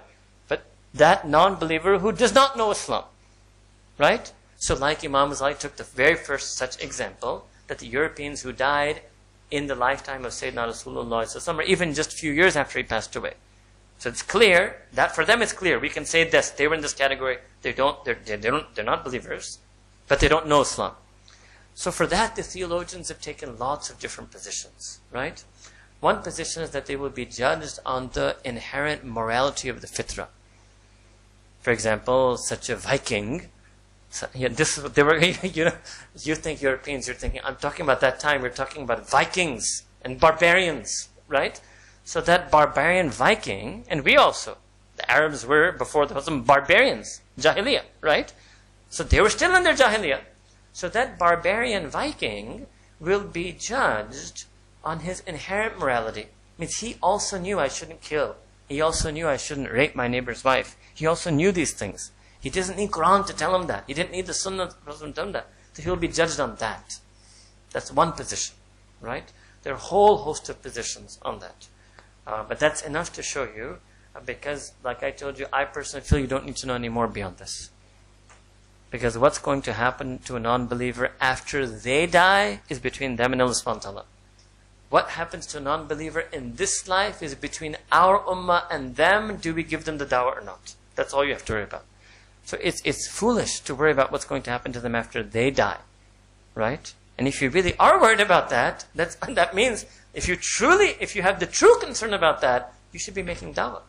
but that non-believer who does not know Islam, Right? So like Imam Ghazali took the very first such example, that the Europeans who died in the lifetime of Sayyidina Rasulullah or even just a few years after he passed away. So it's clear, that for them it's clear, we can say this, they were in this category, they don't, they're, they don't, they're not believers, but they don't know Islam. So for that, the theologians have taken lots of different positions, right? One position is that they will be judged on the inherent morality of the fitrah. For example, such a Viking so, yeah, this they were. You know, you think Europeans. You're thinking. I'm talking about that time. We're talking about Vikings and barbarians, right? So that barbarian Viking, and we also, the Arabs were before was some barbarians, Jahiliyyah, right? So they were still in their Jahiliyyah. So that barbarian Viking will be judged on his inherent morality. It Means he also knew I shouldn't kill. He also knew I shouldn't rape my neighbor's wife. He also knew these things. He doesn't need Quran to tell him that. He didn't need the Sunnah to tell him that. So he'll be judged on that. That's one position, right? There are a whole host of positions on that. Uh, but that's enough to show you, uh, because, like I told you, I personally feel you don't need to know any more beyond this. Because what's going to happen to a non believer after they die is between them and Allah subhanahu. What happens to a non believer in this life is between our ummah and them. Do we give them the dawah or not? That's all you have to worry about. So it's, it's foolish to worry about what's going to happen to them after they die. Right? And if you really are worried about that, that's, that means if you truly, if you have the true concern about that, you should be making dawah.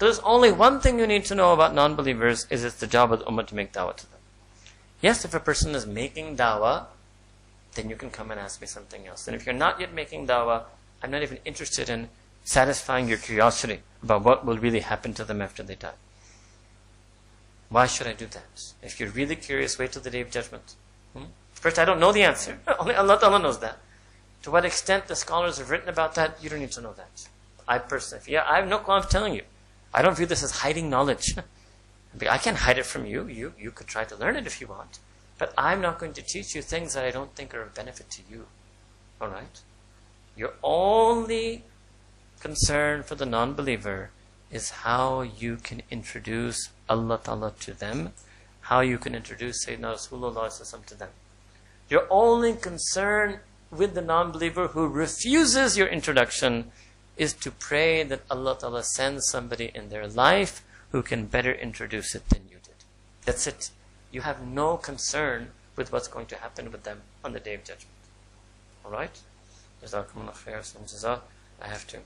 There's only one thing you need to know about non-believers is it's the job of the ummah to make dawah to them. Yes, if a person is making dawah, then you can come and ask me something else. And if you're not yet making dawah, I'm not even interested in satisfying your curiosity about what will really happen to them after they die. Why should I do that? If you're really curious, wait till the day of judgment. Hmm? First, I don't know the answer. Only Allah knows that. To what extent the scholars have written about that, you don't need to know that. I personally, yeah, I have no qualms telling you. I don't view this as hiding knowledge. I can't hide it from you. You, you could try to learn it if you want. But I'm not going to teach you things that I don't think are of benefit to you. Alright? Your only concern for the non-believer is how you can introduce Allah Ta'ala to them, how you can introduce Sayyidina Rasulullah to them. Your only concern with the non-believer who refuses your introduction is to pray that Allah Ta'ala sends somebody in their life who can better introduce it than you did. That's it. You have no concern with what's going to happen with them on the day of judgment. Alright? Jazakumullah khair. I have to